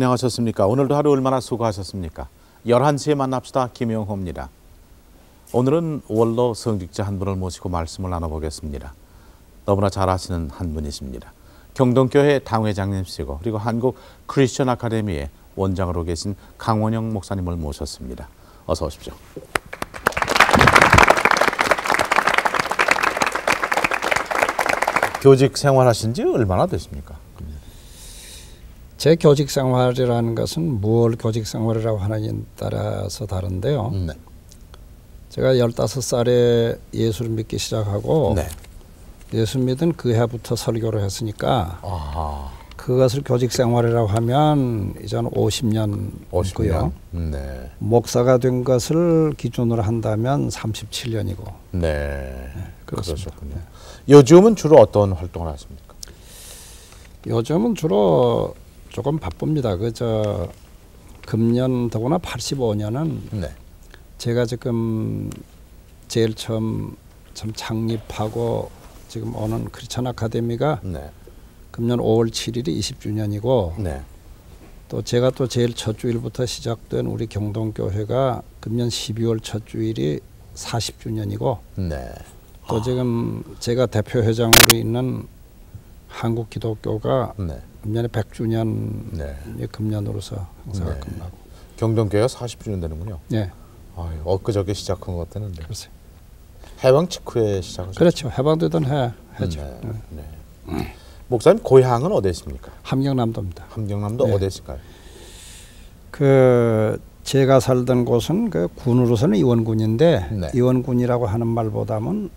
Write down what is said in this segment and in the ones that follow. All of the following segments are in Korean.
안녕하셨습니까? 오늘도 하루 얼마나 수고하셨습니까? 11시에 만납시다. 김영호입니다. 오늘은 원로 성직자 한 분을 모시고 말씀을 나눠보겠습니다. 너무나 잘 아시는 한 분이십니다. 경동교회 당회장님이시고 그리고 한국 크리스천 아카데미의 원장으로 계신 강원영 목사님을 모셨습니다. 어서 오십시오. 교직 생활하신 지 얼마나 되십니까? 제 교직 생활이라는 것은 무엇 교직 생활이라고 하느냐에 따라서 다른데요. 네. 제가 15살에 예수를 믿기 시작하고 네. 예수 믿은 그 해부터 설교를 했으니까 아하. 그것을 교직 생활이라고 하면 이제 한 50년 50년. 고요. 네. 목사가 된 것을 기준으로 한다면 37년이고 네. 그렇습니다. 그러셨군요. 요즘은 주로 어떤 활동을 하십니까? 요즘은 주로 조금 바쁩니다. 그저 금년 더구나 85년은 네. 제가 지금 제일 처음 참 창립하고 지금 오는 크리스천 아카데미가 네. 금년 5월 7일이 20주년이고 네. 또 제가 또 제일 첫 주일부터 시작된 우리 경동교회가 금년 12월 첫 주일이 40주년이고 네. 또 지금 제가 대표 회장으로 있는 한국 기독교가 네. 금년에 100주년 네. 금년으로서 행사가 네. 끝나고 경동교회가 40주년 되는군요. 예 아유, 엊그저께 시작한 것 같았는데. 그렇죠 해방 직후에 시작하셨죠? 그렇죠 해방되던 해 해죠 네. 예. 네. 목사님 고향은 어디십니까? 함경남도입니다. 함경남도 네. 어디실까요? 그 제가 살던 곳은 그 군으로서는 이원군인데 네. 이원군이라고 하는 말보다는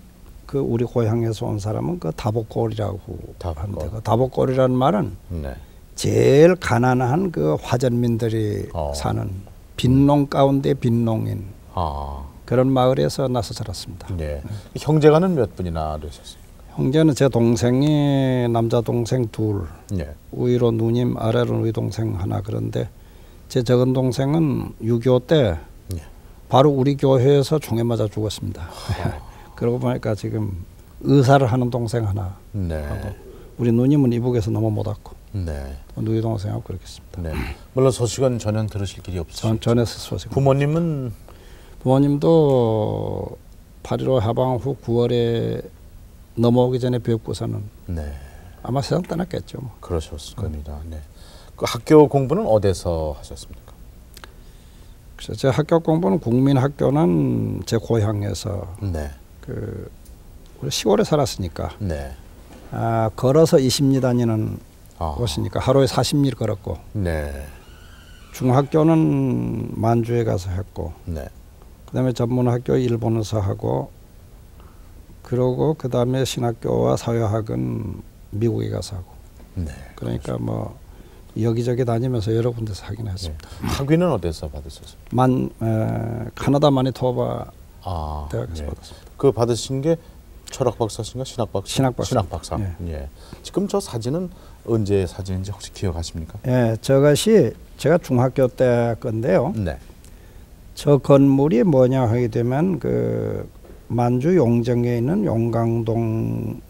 그 우리 고향에서 온 사람은 그 다복골이라고 다복골. 하는데 그 다복골이라는 말은 네. 제일 가난한 그 화전민들이 어. 사는 빈농 가운데 빈농인 아. 그런 마을에서 나서 자랐습니다. 네. 형제가는 몇 분이나 되셨습니까? 형제는 제 동생이 남자 동생 둘, 네. 위로 누님, 아래로 우리 동생 하나 그런데 제 적은 동생은 6.25때 네. 바로 우리 교회에서 총에 맞아 죽었습니다. 그러고 보니까 지금 의사를 하는 동생 하나 네. 하고 우리 누님은 이북에서 넘어 못 왔고 네. 누이 동생하고 그렇겠습니다. 네. 물론 소식은 전혀 들으실 길이 없으시죠. 전 전에서 소식. 부모님은 부모님도 8.15 해방 후 9월에 넘어오기 전에 배웠고서는 네. 아마 세상 떠났겠죠. 뭐. 그러셨을 겁니다. 네. 그 학교 공부는 어디서 하셨습니까? 그래서 제 학교 공부는 국민학교는 제 고향에서 네. 그 시골에 살았으니까 네. 아, 걸어서 20리 다니는 아. 곳이니까 하루에 40리 걸었고 네. 중학교는 만주에 가서 했고 네. 그다음에 전문학교 일본에서 하고 그러고 그다음에 신학교와 사회학은 미국에 가서 하고 네. 그러니까 뭐 여기저기 다니면서 여러 군데서 하긴 했습니다. 네. 학위는 어디서 받으셨어요? 만 에, 카나다 마니토바 아. 대학에서 네. 받았습니다. 그 받으신 게 철학 박사신가 신학 박사? 신학 박사. 신학 박사. 예. 예. 지금 저 사진은 언제 사진인지 혹시 기억하십니까? 예, 저것이 제가 중학교 때 건데요. 네. 저 건물이 뭐냐 하게 되면 그 만주 용정에 있는 용강동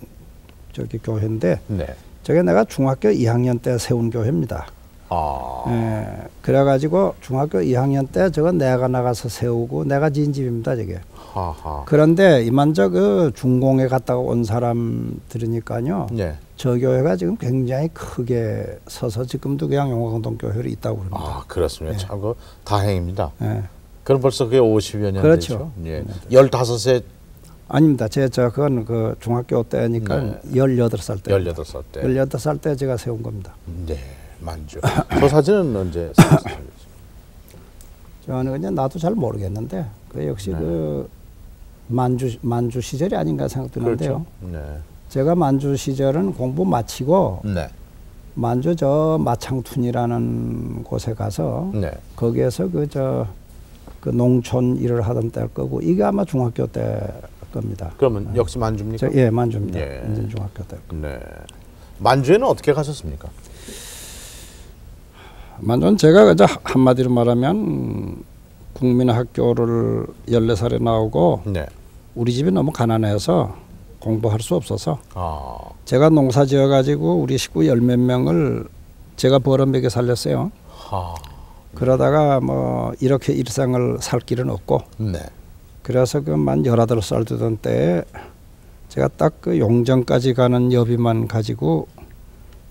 저기 교회인데 네. 저게 내가 중학교 2학년 때 세운 교회입니다. 아. 예, 그래가지고 중학교 2학년 때 저거 내가 나가서 세우고 내가 지은 집입니다, 저게. 하하. 그런데 이만저 그 중공에 갔다가 온 사람 들으니까요. 네. 저 교회가 지금 굉장히 크게 서서 지금도 그냥 용강동 교회로 있다고 그럽니다. 아, 그렇습니다. 예. 참그 다행입니다. 예. 그럼 벌써 그게 50여 년 그렇죠. 되죠. 예. 15세 아닙니다. 제, 저, 그건 그 중학교 때니까 네. 열여덟 살 때. 18살 때. 열여덟 살때 제가 세운 겁니다. 네. 만주. 저 사진은 언제? 저는 그냥 나도 잘 모르겠는데, 그 역시 네. 그 만주, 만주 시절이 아닌가 생각드는데요. 그렇죠. 네. 제가 만주 시절은 공부 마치고 네. 만주 저 마창툰이라는 곳에 가서 네. 거기에서 그저그 농촌 일을 하던 때일 거고 이게 아마 중학교 때 겁니다. 그러면 역시 만주입니까? 저, 예, 만주입니다. 예. 중학교 때. 네. 만주에는 어떻게 가셨습니까? 만주는 제가 그저 한마디로 말하면 국민학교를 14살에 나오고 네. 우리 집이 너무 가난해서 공부할 수 없어서 아. 제가 농사 지어 가지고 우리 식구 열 몇 명을 제가 벌어 먹여 살렸어요. 하. 그러다가 뭐 이렇게 일상을 살 길은 없고 네. 그래서 그만 열아덟 살 되던 때에 제가 딱 그 용정까지 가는 여비만 가지고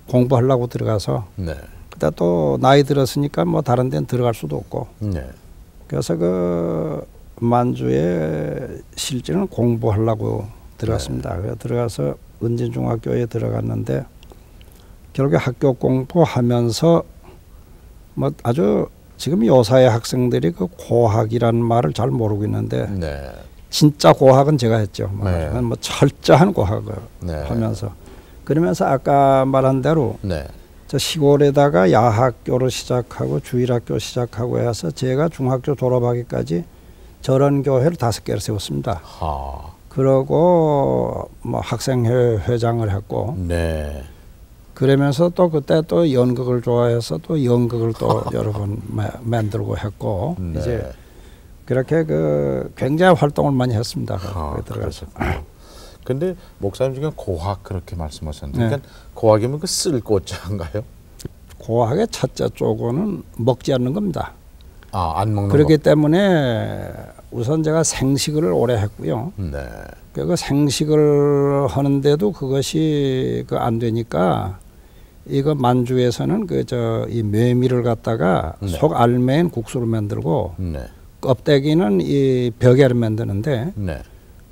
공부하려고 들어가서 네. 그때 또 나이 들었으니까 뭐 다른 데는 들어갈 수도 없고 네. 그래서 그 만주에 실제는 공부하려고 들어갔습니다. 그래서 들어가서 은진중학교에 들어갔는데 결국에 학교 공부하면서 뭐 아주 지금 요사의 학생들이 그 고학이라는 말을 잘 모르고 있는데 네. 진짜 고학은 제가 했죠. 뭐, 네. 뭐 철저한 고학을 네. 하면서 그러면서 아까 말한 대로 네. 저 시골에다가 야학교를 시작하고 주일학교 시작하고 해서 제가 중학교 졸업하기까지 저런 교회를 다섯 개를 세웠습니다. 하. 그러고 뭐 학생회 회장을 했고 네. 그러면서 또 그때 또 연극을 좋아해서 또 연극을 또 여러 번 마- 만들고 했고 네. 이제 그렇게 그 굉장히 활동을 많이 했습니다. 아, 들어가서. 근데 목사님 지금 고학 그렇게 말씀하셨는데 네. 그러니까 고학이면 그 쓸고자인가요? 고학의 첫째 쪽은 먹지 않는 겁니다. 아, 안 먹는 그렇기 때문에 우선 제가 생식을 오래 했고요. 거. 네. 그 생식을 하는데도 그것이 그 안 되니까 이거 만주에서는 그 저 이 메밀을 갖다가 네. 속 알매인 국수를 만들고 네. 껍데기는 이 벽에를 만드는데 네.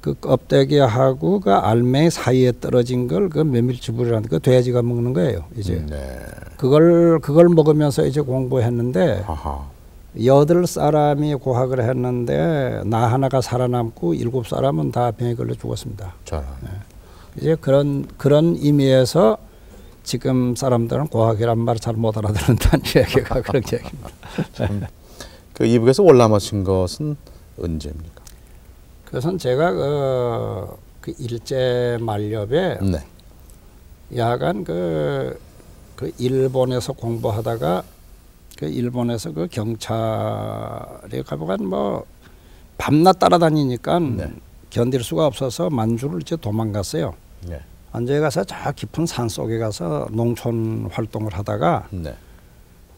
그 껍데기하고 그 알맹이 사이에 떨어진 걸 그 메밀주부리라는 그 돼지가 먹는 거예요. 이제 네. 그걸 그걸 먹으면서 이제 공부했는데 하하. 여덟 사람이 고학을 했는데 나 하나가 살아남고 일곱 사람은 다 병에 걸려 죽었습니다. 자. 이제 그런 그런 의미에서 지금 사람들은 고학이란 말을 잘못 알아듣는다는 얘기가 그런 얘기입니다. 참, 그 이북에서 올라오신 것은 언제입니까? 그것은 제가 그, 그 일제 말렵에 네. 야간 그, 그 일본에서 공부하다가 그 일본에서 그 경찰이 가보간 뭐 밤낮 따라다니니까 네. 견딜 수가 없어서 만주를 이제 도망갔어요. 네. 안저에 가서 저 깊은 산 속에 가서 농촌 활동을 하다가 네.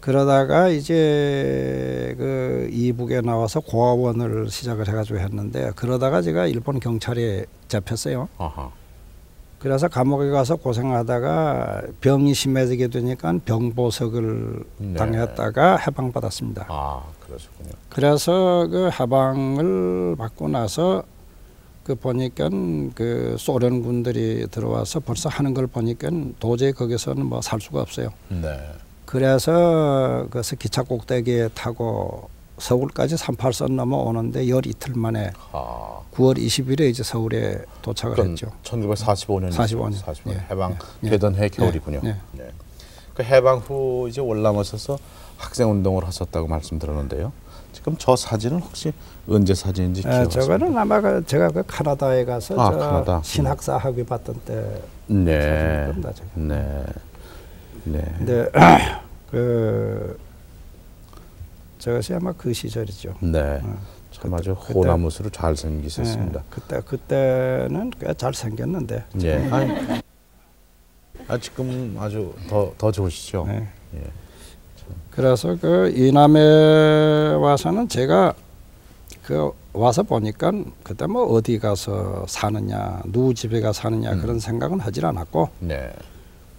그러다가 이제 그 이북에 나와서 고아원을 시작을 해가지고 했는데 그러다가 제가 일본 경찰에 잡혔어요. 아하. 그래서 감옥에 가서 고생하다가 병이 심해지게 되니까 병보석을 네. 당했다가 해방받았습니다. 아, 그러셨군요. 그래서 그 해방을 받고 나서 그 보니까 그 소련 군들이 들어와서 벌써 하는 걸 보니까 도저히 거기서는 뭐 살 수가 없어요. 네. 그래서 그래서 기차 꼭대기에 타고 서울까지 38선 넘어 오는데 열 이틀 만에 아. 9월 20일에 이제 서울에 도착을 했죠. 1945년 45 년. 45년 예, 해방 예, 되던 해 예, 겨울이군요. 예. 네. 그 해방 후 이제 올라오셔서 학생 운동을 하셨다고 말씀드렸는데요. 지금 저 사진은 혹시 언제 사진인지 에, 기억하십니까? 저거는 아마 그 제가 그 카나다에 가서 아, 저 카나다. 신학사 학위 받던 때 네. 네. 네. 근데 그 저것이 아마 그 시절이죠. 네. 어, 참 아주 그때- 호나무스로 잘 생기셨습니다. 예, 그때 그때는 꽤 잘 생겼는데. 예. 아니, 아 지금 아주 더 더 좋으시죠. 예. 예. 그래서 그 이남에 와서는 제가 그 와서 보니까 그때 뭐 어디 가서 사느냐 누구 집에 가 사느냐 음. 그런 생각은 하질 않았고 네.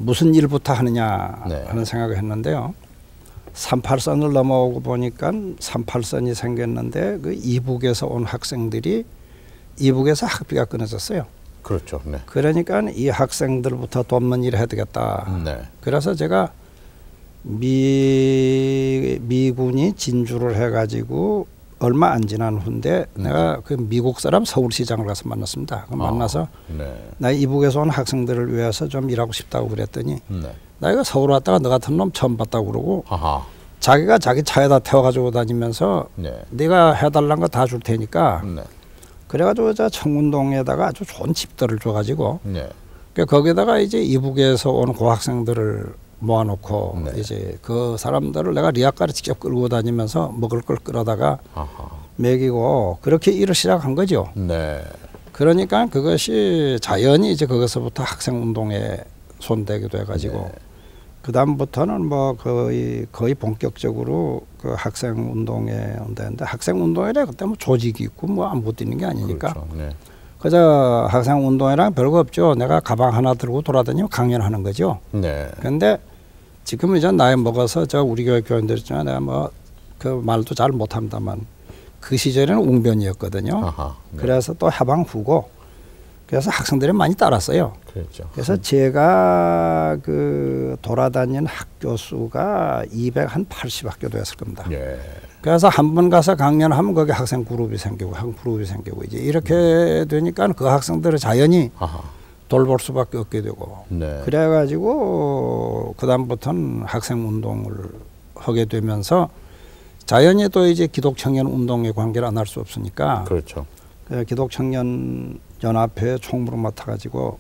무슨 일부터 하느냐 네. 하는 생각을 했는데요. 38선을 넘어오고 보니까 38선이 생겼는데 그 이북에서 온 학생들이 이북에서 학비가 끊어졌어요. 그렇죠. 네. 그러니까 이 학생들부터 돕는 일을 해야 되겠다. 네. 그래서 제가 미 미군이 진주를 해가지고 얼마 안 지난 후인데 음. 내가 그 미국 사람 서울시장을 가서 만났습니다. 그 만나서 네. 나 이북에서 온 학생들을 위해서 좀 일하고 싶다고 그랬더니 네. 나 이거 서울 왔다가 너 같은 놈 처음 봤다고 그러고 하하. 자기가 자기 차에다 태워가지고 다니면서 네. 네가 해달란 거 다 줄 테니까 네. 그래가지고 저 청운동에다가 아주 좋은 집들을 줘가지고 네. 그 거기다가 이제 이북에서 온 고학생들을 모아놓고 네. 이제 그 사람들을 내가 리아카를 직접 끌고 다니면서 먹을 걸 끌어다가 하하. 먹이고 그렇게 일을 시작한 거죠. 네. 그러니까 그것이 자연히 이제 거기서부터 학생 운동에 손대게 돼가지고 네. 그 다음부터는 뭐 거의 거의 본격적으로 그 학생 운동에 온다는데 학생 운동이라 그때 뭐 조직이 있고 뭐 아무것도 있는 게 아니니까 그렇죠. 네. 그저 학생 운동이랑 별거 없죠. 내가 가방 하나 들고 돌아다니면 강연하는 거죠. 네. 근데 지금은 이제 나이 먹어서 저 우리 교회 교인들 중에 내가 뭐 그 말도 잘 못합니다만 그 시절에는 웅변이었거든요. 아하. 네. 그래서 또 해방 후고 그래서 학생들이 많이 따랐어요. 그랬죠. 그래서 제가 그 돌아다닌 학교 수가 200한 80 학교 되었을 겁니다. 예. 그래서 한 번 가서 강연하면 거기 학생 그룹이 생기고 학생 그룹이 생기고 이제 이렇게 되니까 그 학생들을 자연히 아하. 돌볼 수밖에 없게 되고 네. 그래가지고 그 다음부터는 학생 운동을 하게 되면서 자연히 또 이제 기독 청년 운동의 관계를 안 할 수 없으니까 그렇죠. 그 기독 청년 연합회 총무를 맡아가지고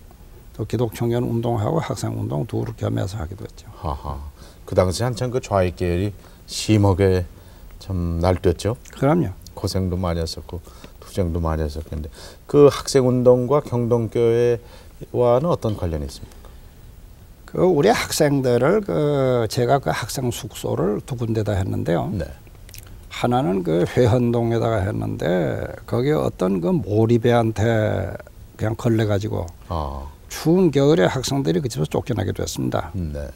또 기독 청년 운동하고 학생 운동 두를 겸해서 하기도 했죠. 하하. 그 당시 한참 그 좌익 계열이 심하게 참 날뛰었죠. 그럼요. 고생도 많이 했었고 투쟁도 많이 했었는데 그 학생 운동과 경동교회 와는 어떤 관련이 있습니까? 그 우리 학생들을 그 제가 그 학생 숙소를 두 군데다 했는데요. 네. 하나는 그 회헌동에다가 했는데 거기에 어떤 그 모리배한테 그냥 걸려 가지고 아. 추운 겨울에 학생들이 그 집에서 쫓겨나게 됐습니다. 네.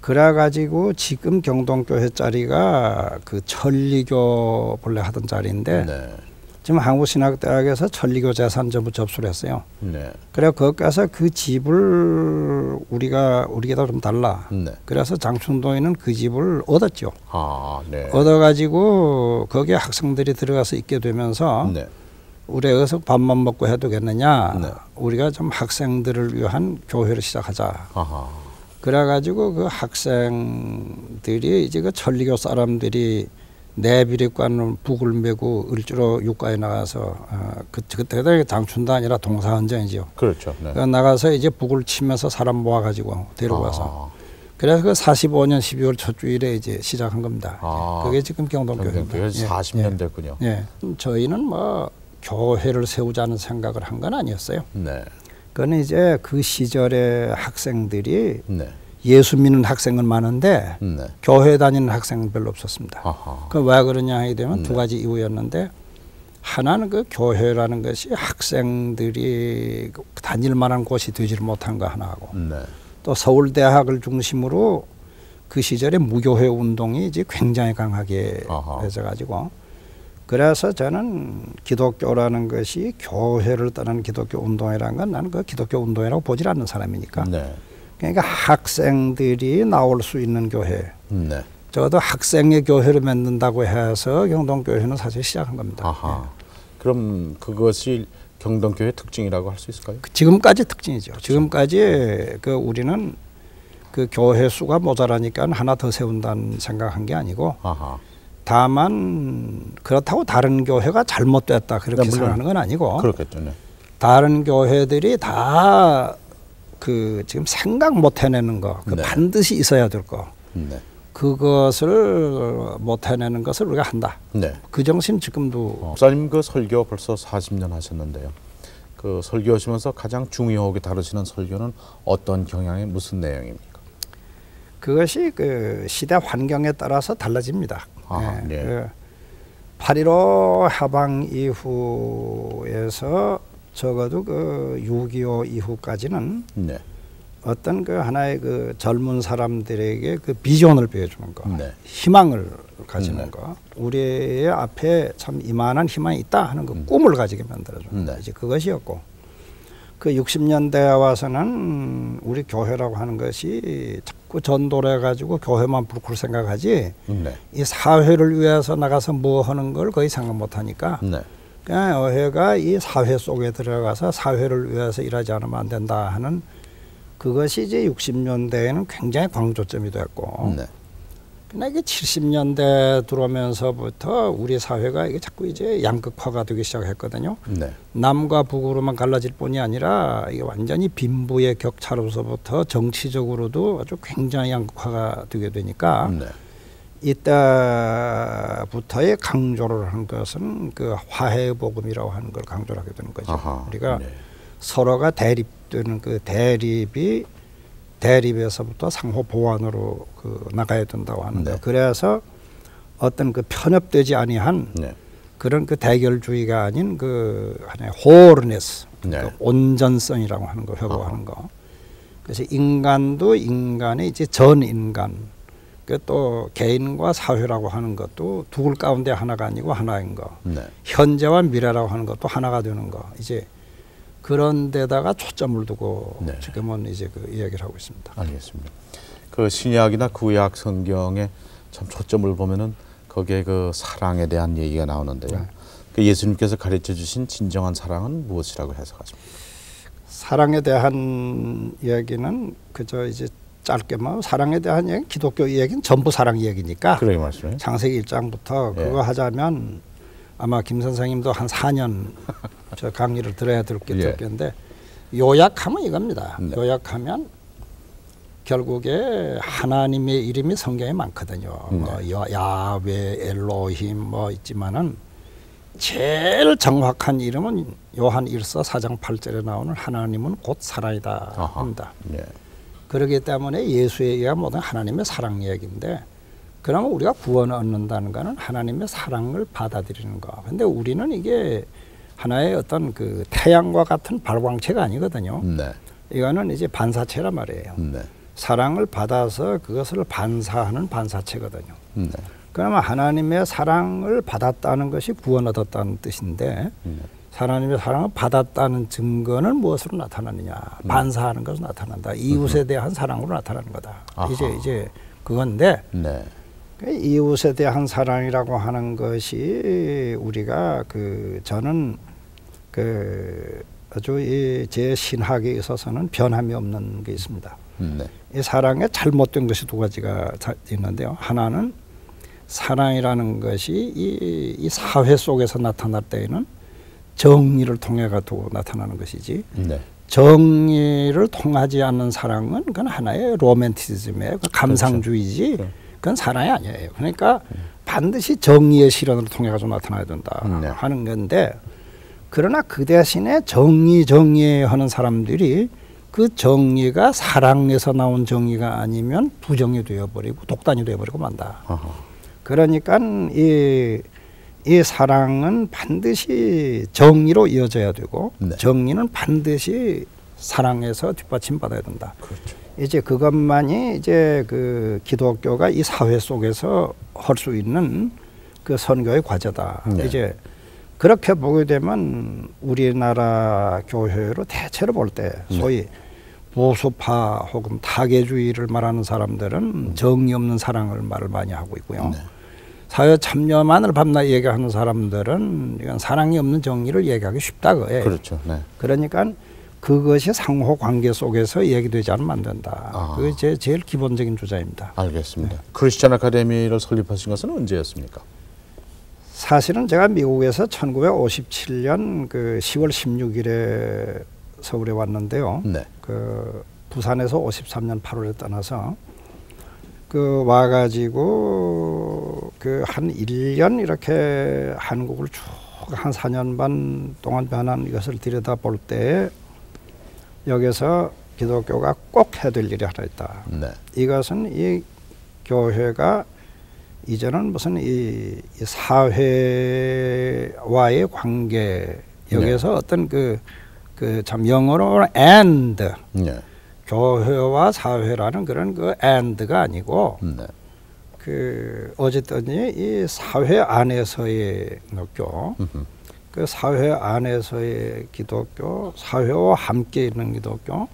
그래 가지고 지금 경동교회 자리가 그 천리교 본래 하던 자리인데 네. 지금 한국신학대학에서 천리교 재산점을 접수를 했어요. 네. 그래 거기 가서 그 집을 우리가 우리가 좀 달라. 네. 그래서 장춘동에는 그 집을 얻었죠. 아, 네. 얻어가지고 거기에 학생들이 들어가서 있게 되면서 네. 우리 여기서 밥만 먹고 해도 겠느냐. 네. 우리가 좀 학생들을 위한 교회를 시작하자. 아하. 그래가지고 그 학생들이 이제 그 천리교 사람들이 내비례관을 북을 메고 을주로 육가에 나가서 어, 그 그때가 장춘도 아니라 동사헌정이죠. 그렇죠. 네. 그 나가서 이제 북을 치면서 사람 모아가지고 데려와서 아, 그래서 그 45년 12월 첫 주일에 이제 시작한 겁니다. 아. 그게 지금 경동교회입니다. 경동교회 예, 40년 됐군요. 예. 예. 저희는 뭐 교회를 세우자는 생각을 한 건 아니었어요. 네. 그건 이제 그 시절에 학생들이 네. 예수 믿는 학생은 많은데 네. 교회 다니는 학생은 별로 없었습니다. 그 왜 그러냐 하게 되면 네. 두 가지 이유였는데 하나는 그 교회라는 것이 학생들이 다닐 만한 곳이 되지를 못한 거 하나하고 네. 또 서울대학을 중심으로 그 시절에 무교회 운동이 이제 굉장히 강하게 아하. 해져 가지고 그래서 저는 기독교라는 것이 교회를 떠나는 기독교 운동이라는 건 나는 그 기독교 운동이라고 보질 않는 사람이니까 네. 그러니까 학생들이 나올 수 있는 교회 네. 적어도 학생의 교회를 맺는다고 해서 경동교회는 사실 시작한 겁니다. 아하. 그럼 그것이 경동교회 특징이라고 할 수 있을까요? 그 지금까지 특징이죠. 지금까지 그 우리는 그 교회 수가 모자라니까 하나 더 세운다는 생각한 게 아니고 아하. 다만 그렇다고 다른 교회가 잘못됐다 그렇게 네, 생각하는 건 아니고 그렇겠죠. 네. 다른 교회들이 다 그 지금 생각 못 해내는 거, 그 네. 반드시 있어야 될 거, 네. 그것을 못 해내는 것을 우리가 한다. 네. 그 정신 지금도 어, 목사님 그 설교 벌써 40년 하셨는데요. 그 설교하시면서 가장 중요하게 다루시는 설교는 어떤 경향의 무슨 내용입니까? 그것이 그 시대 환경에 따라서 달라집니다. 아, 네. 그8.15 해방 이후에서 적어도 그 6.25 이후까지는 네. 어떤 그 하나의 그 젊은 사람들에게 그 비전을 보여주는 거, 네. 희망을 가지는 네. 거, 우리의 앞에 참 이만한 희망이 있다 하는 그 음. 꿈을 가지게 만들어주는 네. 거, 이제 그것이었고, 그 60년대에 와서는 우리 교회라고 하는 것이 자꾸 전도를 해가지고 교회만 부르고 생각하지 네. 이 사회를 위해서 나가서 뭐 하는 걸 거의 생각 못 하니까 네. 그냥 어회가 이 사회 속에 들어가서 사회를 위해서 일하지 않으면 안 된다 하는 그것이 이제 60년대에는 굉장히 강조점이 됐고 네. 그러나 이게 70년대 들어오면서부터 우리 사회가 이게 자꾸 이제 양극화가 되기 시작했거든요. 네. 남과 북으로만 갈라질 뿐이 아니라 이게 완전히 빈부의 격차로서부터 정치적으로도 아주 굉장히 양극화가 되게 되니까 네. 이때부터의 강조를 한 것은 그 화해의 복음이라고 하는 걸 강조를 하게 되는 거죠. 아하. 우리가 네. 서로가 대립되는 그 대립이 대립에서부터 상호 보완으로 그 나가야 된다고 하는데 네. 요 그래서 어떤 그 편협되지 아니한 네. 그런 그 대결주의가 아닌 그 하나의 홀네스 네. 그 온전성이라고 하는 거 회복하는 거. 그래서 인간도 인간의 이제 전 인간. 그또 개인과 사회라고 하는 것도 둘 가운데 하나가 아니고 하나인 거. 네. 현재와 미래라고 하는 것도 하나가 되는 거. 이제 그런 데다가 초점을 두고 네. 지금은 이제 그 이야기를 하고 있습니다. 알겠습니다. 그 신약이나 구약 성경에 참 초점을 보면은 거기에 그 사랑에 대한 얘기가 나오는데요. 네. 그 예수님께서 가르쳐 주신 진정한 사랑은 무엇이라고 해석하십니까? 사랑에 대한 이야기는 그저 이제 짧게만 사랑에 대한 이야기 기독교 이야기는 전부 사랑 이야기니까 그러게 말씀해요. 창세기 1장부터 예. 그거 하자면 아마 김 선생님도 한 4년 저 강의를 들어야 될게 예. 됐겠는데 요약하면 이겁니다. 네. 요약하면 결국에 하나님의 이름이 성경에 많거든요. 네. 뭐 야- 야외, 엘로힘 뭐 있지만은 제일 정확한 이름은 요한 1서 4장 8절에 나오는 하나님은 곧 아하. 합니다. 예. 그렇기 때문에 예수의 얘기가 모든 하나님의 사랑 얘기인데 그러면 우리가 구원을 얻는다는 거는 하나님의 사랑을 받아들이는 거. 근데 우리는 이게 하나의 어떤 그 태양과 같은 발광체가 아니거든요. 네. 이거는 이제 반사체란 말이에요. 네. 사랑을 받아서 그것을 반사하는 반사체거든요. 네. 그러면 하나님의 사랑을 받았다는 것이 구원 얻었다는 뜻인데 네. 하나님의 사랑을 받았다는 증거는 무엇으로 나타나느냐? 반사하는 것으로 나타난다. 이웃에 대한 사랑으로 나타나는 거다. 아하. 이제 이제 그건데 네. 그 이웃에 대한 사랑이라고 하는 것이 우리가 그 저는 그 아주 이 제 신학에 있어서는 변함이 없는 게 있습니다. 네. 이 사랑에 잘못된 것이 두 가지가 자- 있는데요. 하나는 사랑이라는 것이 이, 이 사회 속에서 나타날 때에는 정의를 통해 가지고 나타나는 것이지 네. 정의를 통하지 않는 사랑은 그건 하나의 로맨티즘의 그 감상주의지 그렇죠. 그건 사랑이 아니에요. 그러니까 반드시 정의의 실현으로 통해 가지고 나타나야 된다 네. 하는 건데 그러나 그 대신에 정의 정의 하는 사람들이 그 정의가 사랑에서 나온 정의가 아니면 부정이 되어버리고 독단이 되어버리고 만다. 아하. 그러니까 이, 이 사랑은 반드시 정의로 이어져야 되고 네. 정의는 반드시 사랑에서 뒷받침받아야 된다. 그렇죠. 이제 그것만이 이제 그 기독교가 이 사회 속에서 할 수 있는 그 선교의 과제다. 네. 이제 그렇게 보게 되면 우리나라 교회로 대체로 볼때 네. 소위 보수파 혹은 타계주의를 말하는 사람들은 정의 없는 사랑을 말을 많이 하고 있고요. 음. 네. 사회 참여만을 밤낮 얘기하는 사람들은 이건 사랑이 없는 정의를 얘기하기 쉽다 그거예요. 그렇죠. 네. 그러니까 그것이 상호 관계 속에서 얘기되지 않으면 안 된다. 아. 그게 제 제일 기본적인 주장입니다. 알겠습니다. 크리스천 아카데미를 설립하신 것은 언제였습니까? 사실은 제가 미국에서 1957년 그 10월 16일에 서울에 왔는데요. 네. 그 부산에서 53년 8월에 떠나서 그 와가지고 그한 1년 이렇게 한국을 쭉한 4년 반 동안 변한 이것을 들여다 볼 때 여기서 기독교가 꼭 해야 될 일이 하나 있다. 네. 이것은 이 교회가 이제는 무슨 이, 이 사회와의 관계 여기서 어떤 그 그 참 영어로 and 네. 교회와 사회라는 그런 그 and가 아니고 네. 그 어쨌든지 이 사회 안에서의 기독교 음흠. 그 사회 안에서의 기독교 사회와 함께 있는 기독교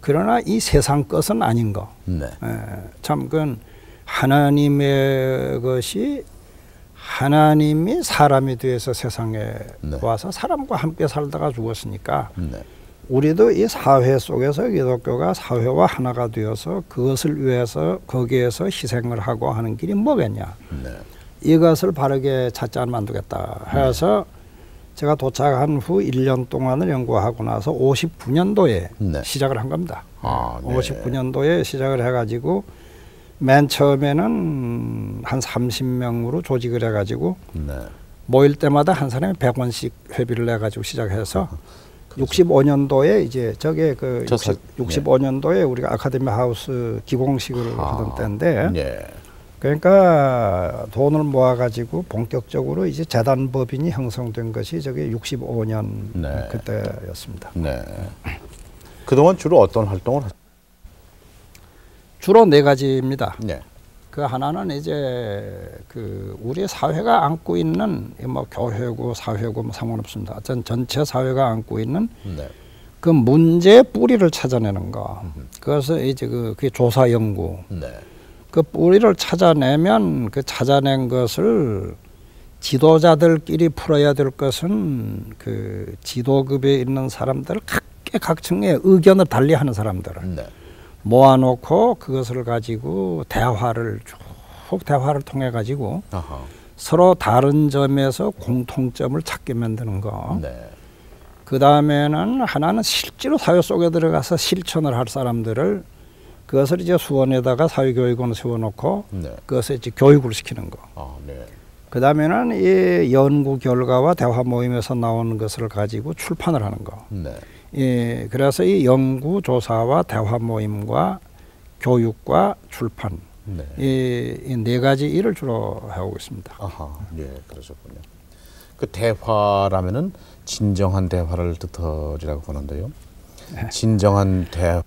그러나 이 세상 것은 아닌 거. 네. 예, 참 그건 하나님의 것이 하나님이 사람이 되어서 세상에 네. 와서 사람과 함께 살다가 죽었으니까 네. 우리도 이 사회 속에서 기독교가 사회와 하나가 되어서 그것을 위해서 거기에서 희생을 하고 하는 길이 뭐겠냐. 네. 이것을 바르게 찾지 않으면 안 되겠다 해서 제가 도착한 후 1년 동안을 연구하고 나서 59년도에 네. 시작을 한 겁니다. 아, 네. 59년도에 시작을 해가지고 맨 처음에는 한 30명으로 조직을 해가지고 네. 모일 때마다 한 사람이 100원씩 회비를 내가지고 시작해서 그렇죠. 65년도에 이제 저게 그 저 사- 60, 65년도에 우리가 아카데미 하우스 기공식을 아, 하던 때인데 예. 그러니까 돈을 모아가지고 본격적으로 이제 재단 법인이 형성된 것이 저게 65년 네. 그때였습니다. 네. 그동안 주로 어떤 활동을 하셨 주로 네 가지입니다. 네. 그 하나는 이제 그 우리 사회가 안고 있는 뭐 교회고 사회고 뭐 상관없습니다. 어떤 전체 사회가 안고 있는 네. 그 문제의 뿌리를 찾아내는 거. 그래서 이제 그 그게 조사 연구. 네. 그 뿌리를 찾아내면 그 찾아낸 것을 지도자들끼리 풀어야 될 것은 그 지도급에 있는 사람들 각계 각층의 의견을 달리하는 사람들을 네. 모아놓고 그것을 가지고 대화를 쭉 대화를 통해 가지고 아하. 서로 다른 점에서 공통점을 찾게 만드는 거. 네. 그 다음에는 하나는 실제로 사회 속에 들어가서 실천을 할 사람들을 그것을 이제 수원에다가 사회교육원을 세워놓고 네. 그것을 이제 교육을 시키는 거. 아, 네. 그 다음에는 이 연구 결과와 대화 모임에서 나오는 것을 가지고 출판을 하는 거. 네. 예, 그래서 이 연구 조사와 대화 모임과 교육과 출판 네. 이네 가지 일을 주로 해오고 있습니다. 아하. 예, 그러셨군요. 그 대화라면은 진정한 대화를 뜻하리라고 보는데요. 네. 진정한 대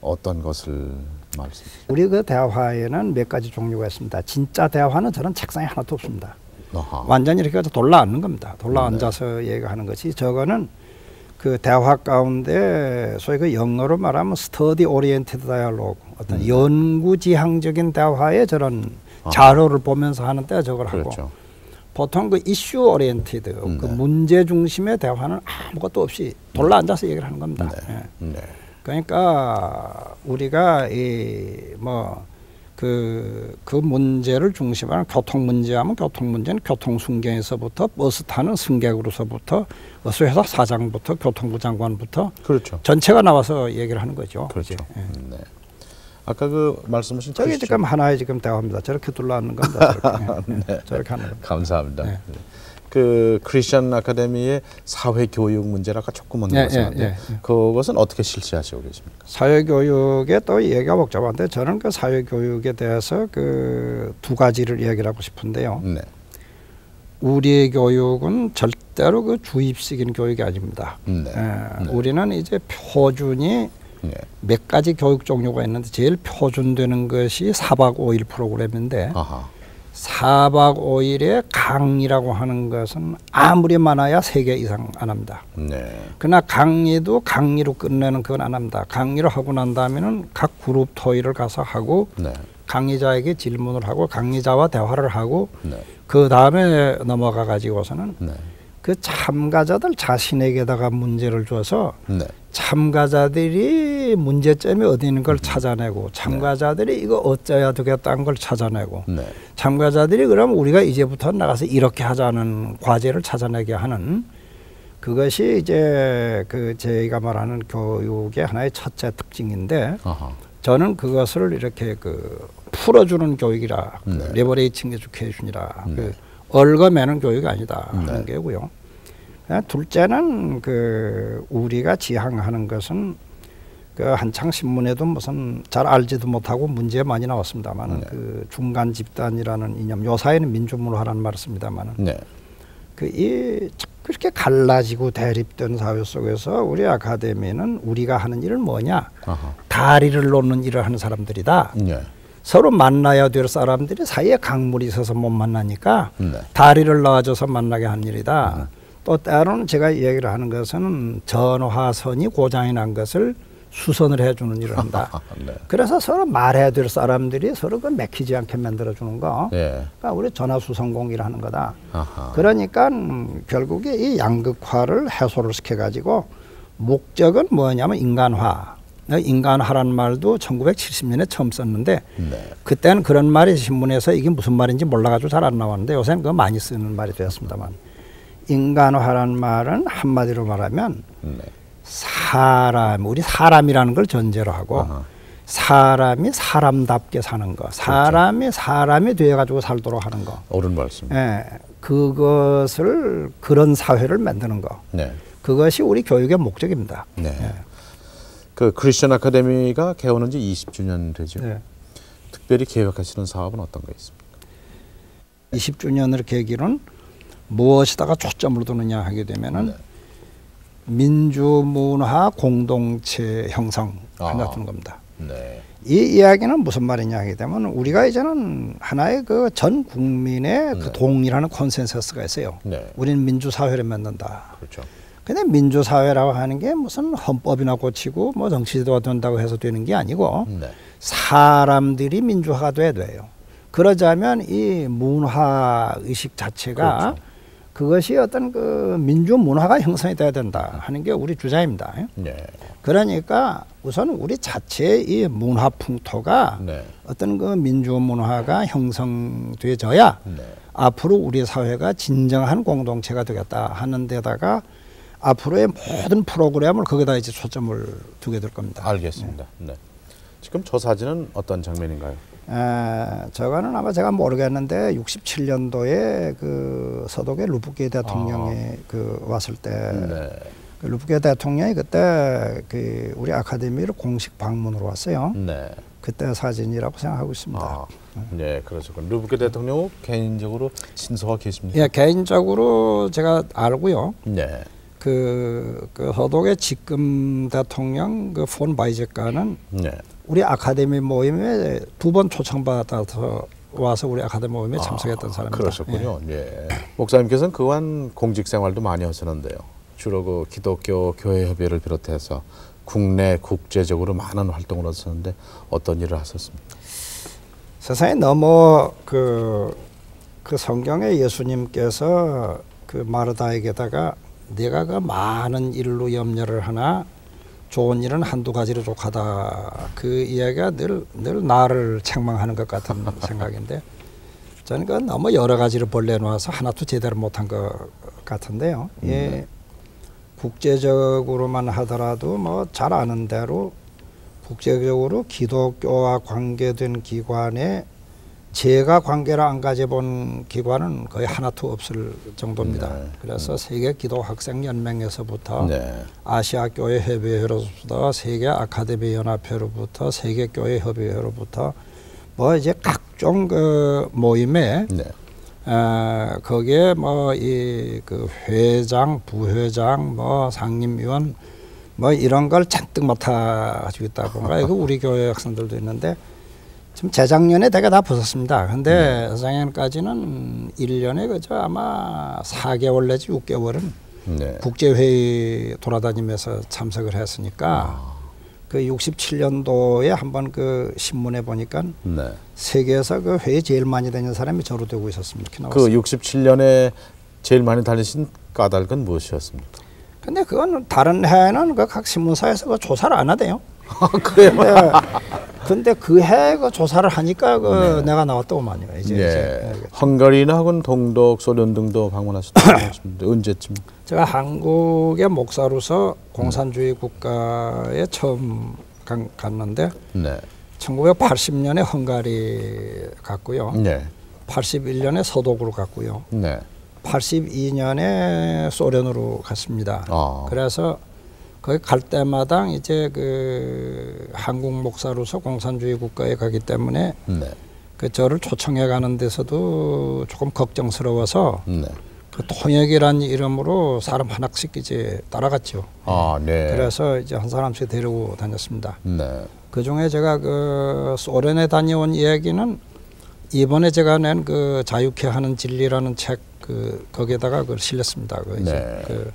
어떤 것을 말씀? 우리 그 대화에는 몇 가지 종류가 있습니다. 진짜 대화는 저는 책상에 하나도 없습니다. 아하. 완전히 이렇게 해서 돌라 앉는 겁니다. 돌라 네. 앉아서 얘기하는 것이 저거는 그 대화 가운데 소위 그 영어로 말하면 study oriented dialogue 어떤 음. 연구 지향적인 대화에 저런 아하. 자료를 보면서 하는데 저걸 하고 그렇죠. 보통 그 issue oriented 그 네. 문제 중심의 대화는 아무것도 없이 돌라 앉아서 얘기를 하는 겁니다. 네. 예. 네. 그러니까 우리가 이 뭐 그 그 문제를 중심하는 교통 문제하면 교통 문제는 교통 순경에서부터 버스 타는 승객으로서부터 버스 회사 사장부터 교통부 장관부터 그렇죠. 전체가 나와서 얘기를 하는 거죠. 그렇죠. 예. 음, 네. 아까 그 말씀하신 저게 지금 하나의 지금 대화입니다. 저렇게 둘러앉는 겁니다. 저렇게, 네. 예. 저렇게 하는 겁니다. 감사합니다. 네. 그 크리스천 아카데미의 사회 교육 문제를 아까 조금 언급하셨는데 예, 예, 예. 그것은 어떻게 실시하시고 계십니까? 사회 교육에 또 얘기가 복잡한데 저는 그 사회 교육에 대해서 그 두 가지를 얘기를 하고 싶은데요. 네. 우리의 교육은 절대로 그 주입식인 교육이 아닙니다. 네. 예, 네. 우리는 이제 표준이 네. 몇 가지 교육 종류가 있는데 제일 표준되는 것이 사박 오일 프로그램인데 아하. 사박오일의 강의라고 하는 것은 아무리 많아야 세개 이상 안 합니다. 네. 그러나 강의도 강의로 끝내는 그건 안 합니다. 강의를 하고 난 다음에는 각 그룹 토의를 가서 하고 네. 강의자에게 질문을 하고 강의자와 대화를 하고 네. 그 다음에 넘어가 가지고서는 네. 그 참가자들 자신에게다가 문제를 줘서 네. 참가자들이 문제점이 어디 있는 걸 찾아내고 참가자들이 이거 어쩌야 되겠다는 걸 찾아내고 네. 참가자들이 그럼 우리가 이제부터 나가서 이렇게 하자는 과제를 찾아내게 하는 그것이 이제 그 저희가 말하는 교육의 하나의 첫째 특징인데 아하. 저는 그것을 이렇게 그 풀어주는 교육이라 그 네. 레버레이칭 에듀케이션이라 네. 그 얽어매는 교육이 아니다 네. 하는 게고요. 아, 둘째는 그 우리가 지향하는 것은 그 한창 신문에도 무슨 잘 알지도 못하고 문제 많이 나왔습니다만 네. 그 중간 집단이라는 이념 요사이는 민주문화라는 말을 씁니다만은 네. 그이 그렇게 갈라지고 대립된 사회 속에서 우리 아카데미는 우리가 하는 일은 뭐냐 아하. 다리를 놓는 일을 하는 사람들이다. 네. 서로 만나야 될 사람들이 사이에 강물이 있어서 못 만나니까 네. 다리를 놔줘서 만나게 한 일이다. 또 때로는 제가 얘기를 하는 것은 전화선이 고장이 난 것을 수선을 해주는 일을 한다. 네. 그래서 서로 말해야 될 사람들이 서로 그 맥히지 않게 만들어주는 거. 예. 그러니까 우리 전화수선공이라 하는 거다. 아하. 그러니까 음, 결국에 이 양극화를 해소를 시켜가지고 목적은 뭐냐면 인간화. 인간화라는 말도 1970년에 처음 썼는데 네. 그때는 그런 말이 신문에서 이게 무슨 말인지 몰라가지고 잘 안 나왔는데 요새는 그거 많이 쓰는 말이 되었습니다만 인간화라는 말은 한마디로 말하면 네. 사람 우리 사람이라는 걸 전제로 하고 아하. 사람이 사람답게 사는 거 사람이 사람이 되어 가지고 살도록 하는 거 옳은 말씀. 예, 그것을 그런 사회를 만드는 거 네. 그것이 우리 교육의 목적입니다. 네. 예. 그 크리스천 아카데미가 개원한 지 20주년 되죠. 네. 특별히 계획하시는 사업은 어떤 거 있습니까? 20주년을 계기로는 무엇에다가 초점을 두느냐 하게 되면은 네. 민주문화 공동체 형성 하나 아. 겁니다. 네. 이 이야기는 무슨 말이냐 하게 되면 우리가 이제는 하나의 그 전 국민의 네. 그 동일하는 콘센서스가 있어요. 네. 우리는 민주 사회를 맺는다. 그렇죠. 근데 민주사회라고 하는 게 무슨 헌법이나 고치고 뭐 정치제도가 된다고 해서 되는 게 아니고 네. 사람들이 민주화가 돼야 돼요. 그러자면 이 문화 의식 자체가 그렇죠. 그것이 어떤 그 민주 문화가 형성이 돼야 된다 하는 게 우리 주장입니다. 네. 그러니까 우선 우리 자체의 이 문화 풍토가 네. 어떤 그 민주 문화가 형성돼져야 네. 앞으로 우리 사회가 진정한 공동체가 되겠다 하는 데다가 앞으로의 모든 프로그램을 거기다 이제 초점을 두게 될 겁니다. 알겠습니다. 네. 지금 저 사진은 어떤 장면인가요? 에, 저거는 아마 제가 모르겠는데 67년도에 그 서독의 루프게 대통령이 그 왔을 때 네. 그 루프게 대통령이 그때 그 우리 아카데미를 공식 방문으로 왔어요. 네. 그때 사진이라고 생각하고 있습니다. 아, 네, 그렇죠. 루브케 대통령 개인적으로 친서가 계십니까? 예, 개인적으로 제가 알고요. 네. 그, 그 서독의 지금 대통령 그 폰 바이제카는 네. 우리 아카데미 모임에 두 번 초청받아서 와서 우리 아카데미 모임에 참석했던 아, 사람입니다. 그러셨군요. 예. 목사님께서는 그간 공직 생활도 많이 하셨는데요. 주로 그 기독교 교회 협의회를 비롯해서 국내 국제적으로 많은 활동을 하셨는데 어떤 일을 하셨습니까? 세상에 너무 그, 그 성경에 예수님께서 그 마르다에게다가 내가 그 많은 일로 염려를 하나 좋은 일은 한두 가지로 족하다. 그 이야기가 늘, 늘 나를 책망하는 것 같은 생각인데 저는 그 너무 여러 가지를 벌려놓아서 하나도 제대로 못한 것 같은데요. 예. 국제적으로만 하더라도 뭐 잘 아는 대로 국제적으로 기독교와 관계된 기관에 제가 관계를 안 가져본 기관은 거의 하나도 없을 정도입니다. 네. 그래서 세계 기도 학생 연맹에서부터 네. 아시아 교회 협의회로부터 세계 아카데미 연합회로부터 세계 교회 협의회로부터 뭐 이제 각종 그 모임에 네. 에, 거기에 뭐 이 그 회장, 부회장, 뭐 상임위원 뭐 이런 걸 잔뜩 맡아주고 있다 보니까 이거 우리 교회 학생들도 있는데 지금 재작년에 내가 다 벗었습니다. 근데 재작년까지는 일년에 그저 아마 4개월 내지 6개월은 네. 국제회의 돌아다니면서 참석을 했으니까 그 67년도에 한번 그 신문에 보니까 네. 세계에서 그 회의 제일 많이 다니는 사람이 저로 되고 있었습니다. 이렇게 그 나왔어요. 67년에 제일 많이 다니신 까닭은 무엇이었습니까? 근데 그건 다른 해에는 그 각 신문사에서 그 조사를 안 하대요. 아, 그래요? 근데, 근데 그그 조사를 하니까 그 네. 내가 나왔더구만요. 이제, 예. 이제 헝가리나 혹은 동독, 소련 등도 방문하셨다고 하셨는데 언제쯤? 제가 한국의 목사로서 공산주의 국가에 처음 간- 갔는데 네. 1980년에 헝가리 갔고요. 네. 81년에 서독으로 갔고요. 네. 82년에 소련으로 갔습니다. 아. 그래서 거기 갈 때마다 이제 그 한국 목사로서 공산주의 국가에 가기 때문에 네. 그 저를 초청해 가는 데서도 조금 걱정스러워서 네. 그 통역이라는 이름으로 사람 하나씩 이제 따라갔죠. 아, 네. 그래서 이제 한 사람씩 데리고 다녔습니다. 네. 그 중에 제가 그 소련에 다녀온 이야기는 이번에 제가 낸 그 자유케 하는 진리라는 책 그 거기에다가 그걸 실렸습니다. 그 이제 네. 그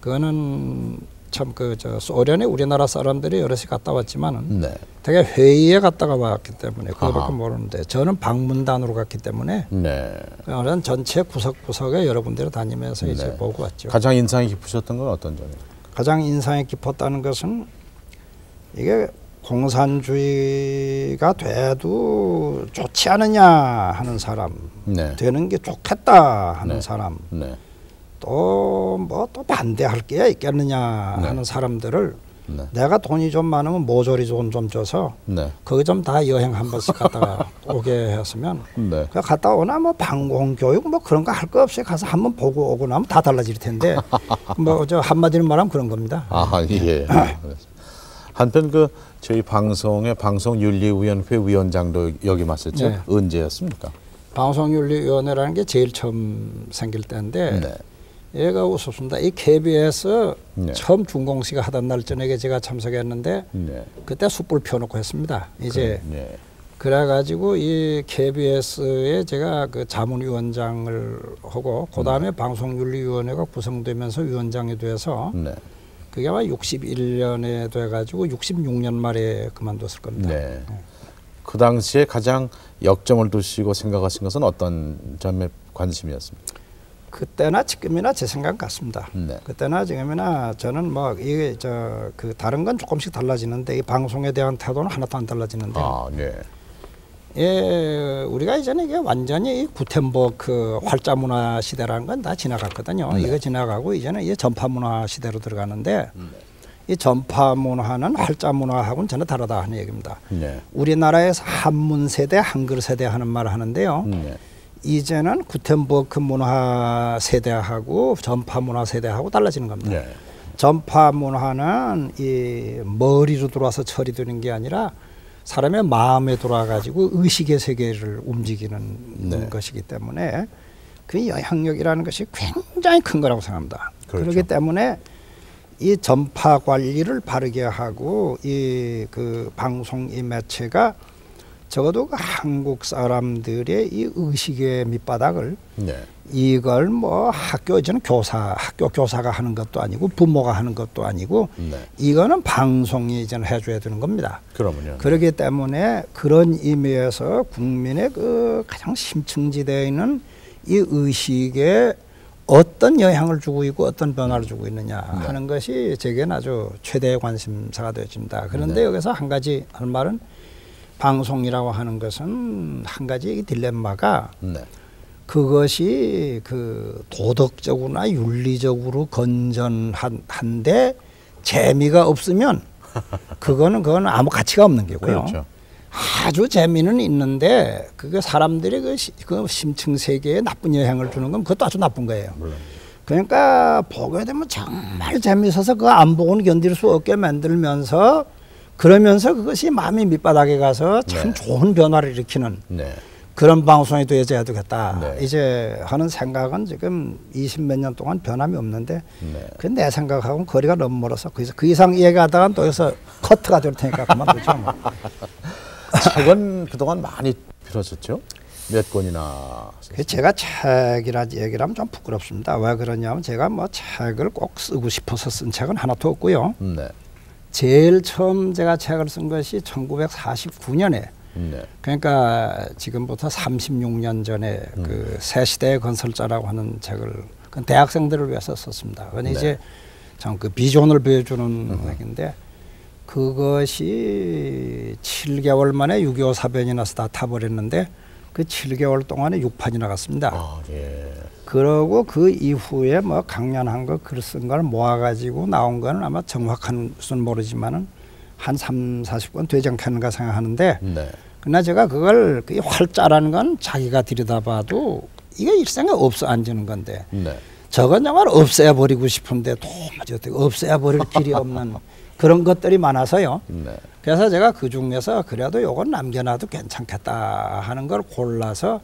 그거는 참 그 저 소련에 우리나라 사람들이 여럿이 갔다 왔지만은 네. 되게 회의에 갔다가 왔기 때문에 그거밖에. 모르는데 저는 방문단으로 갔기 때문에 네. 저는 전체 구석구석에 여러 군데를 다니면서 이제 네. 보고 왔죠. 가장 인상이 깊으셨던 건 어떤 점이에요? 가장 인상이 깊었다는 것은 이게 공산주의가 돼도 좋지 않느냐 하는 사람, 네. 되는 게 좋겠다 하는 네. 사람, 네. 또 뭐 또 반대할 게 있겠느냐 네. 하는 사람들을 네. 내가 돈이 좀 많으면 모조리 돈 좀 줘서 네. 거기 좀 다 여행 한 번씩 갔다가 오게 했으면 네. 그 갔다 오나 뭐 방공 교육 뭐 그런 거 할 거 없이 가서 한번 보고 오고 나면 다 달라질 텐데 뭐 저 한마디로 말하면 그런 겁니다. 아, 예. 알겠습니다. 한편 그 저희 방송의 방송윤리위원회 위원장도 여기 맡았죠. 네. 언제였습니까? 방송윤리위원회라는 게 제일 처음 생길 때인데 네. 얘가 웃었습니다. 이 KBS 네. 처음 준공식을 하던 날 저녁에 제가 참석했는데 네. 그때 숯불 펴놓고 했습니다. 이제 네. 그래가지고 이 KBS에 제가 그 자문위원장을 하고 그 다음에 방송윤리위원회가 구성되면서 위원장이 돼서 네. 그게 아마 61년에 돼가지고 66년 말에 그만뒀을 겁니다. 네. 그 당시에 가장 역점을 두시고 생각하신 것은 어떤 점에 관심이었습니까? 그때나 지금이나 제 생각 같습니다. 네. 그때나 지금이나 저는 뭐 이게 저 그 다른 건 조금씩 달라지는데 이 방송에 대한 태도는 하나도 안 달라지는데 아, 네. 예 우리가 이제는 이게 완전히 이 구텐버크 활자 문화 시대라는 건 다 지나갔거든요. 네. 이거 지나가고 이제는 이 전파 문화 시대로 들어가는데 네. 이 전파 문화는 활자 문화하고는 전혀 다르다 하는 얘기입니다. 네. 우리나라에서 한문 세대, 한글 세대 하는 말을 하는데요. 네. 이제는 구텐버크 문화 세대하고 전파 문화 세대하고 달라지는 겁니다. 네. 전파 문화는 이 머리로 들어와서 처리되는 게 아니라 사람의 마음에 돌아가지고 의식의 세계를 움직이는 네. 것이기 때문에 그 영향력이라는 것이 굉장히 큰 거라고 생각합니다. 그렇죠. 그렇기 때문에 이 전파 관리를 바르게 하고 이 그 방송 이 매체가 적어도 그 한국 사람들의 이 의식의 밑바닥을 네. 이걸 뭐 학교 이제는 교사 학교 교사가 하는 것도 아니고 부모가 하는 것도 아니고 네. 이거는 방송이 이제는 해줘야 되는 겁니다. 그러면요. 그렇기 때문에 그런 의미에서 국민의 그 가장 심층지대에 있는 이 의식에 어떤 영향을 주고 있고 어떤 변화를 주고 있느냐 네. 하는 것이 제게는 아주 최대의 관심사가 되어집니다. 그런데 네. 여기서 한 가지 할 말은 방송이라고 하는 것은 한 가지 이 딜레마가 네. 그것이 그 도덕적으로나 윤리적으로 건전한데 재미가 없으면 그거는 그거는 아무 가치가 없는 게고요. 그렇죠. 아주 재미는 있는데 그게 사람들이 그, 시, 그 심층 세계에 나쁜 영향을 주는 건 그것도 아주 나쁜 거예요. 물론. 그러니까 보게 되면 정말 재미있어서 그거 안 보고는 견딜 수 없게 만들면서 그러면서 그것이 마음이 밑바닥에 가서 참 네. 좋은 변화를 일으키는 네. 그런 방송이 되어야 되겠다. 네. 이제 하는 생각은 지금 20몇 년 동안 변함이 없는데 네. 그내 생각하고는 거리가 너무 멀어서 그, 그 이상 얘기하다가 또 여기서 커트가 될 테니까 그만두죠. 뭐. 책은 그동안 많이 빌어졌죠? 몇 권이나 그 제가 책이라 얘기를 하면 좀 부끄럽습니다. 왜 그러냐면 제가 뭐 책을 꼭 쓰고 싶어서 쓴 책은 하나도 없고요. 네. 제일 처음 제가 책을 쓴 것이 1949년에 네. 그러니까 지금부터 36년 전에 음. 그새 시대의 건설자라고 하는 책을 그 대학생들을 위해서 썼습니다. 그건 네. 이제 참 그 비전을 보여주는 책인데 그것이 7개월 만에 6.25 사변이 나서 다 타버렸는데 그 7개월 동안에 6판이 나갔습니다. 아, 예. 그러고 그 이후에 뭐 강연한 거 글 쓴 걸 모아가지고 나온 거는 아마 정확한 수는 모르지만은 한 3, 40권 되지 않겠는가 생각하는데 네. 그러나 제가 그걸 그 활자라는 건 자기가 들여다봐도 이게 일생에 없어 앉는 건데 네. 저건 정말 없애야 버리고 싶은데 도무지 어떻게 없애야 버릴 길이 없는 그런 것들이 많아서요. 네. 그래서 제가 그 중에서 그래도 요건 남겨놔도 괜찮겠다 하는 걸 골라서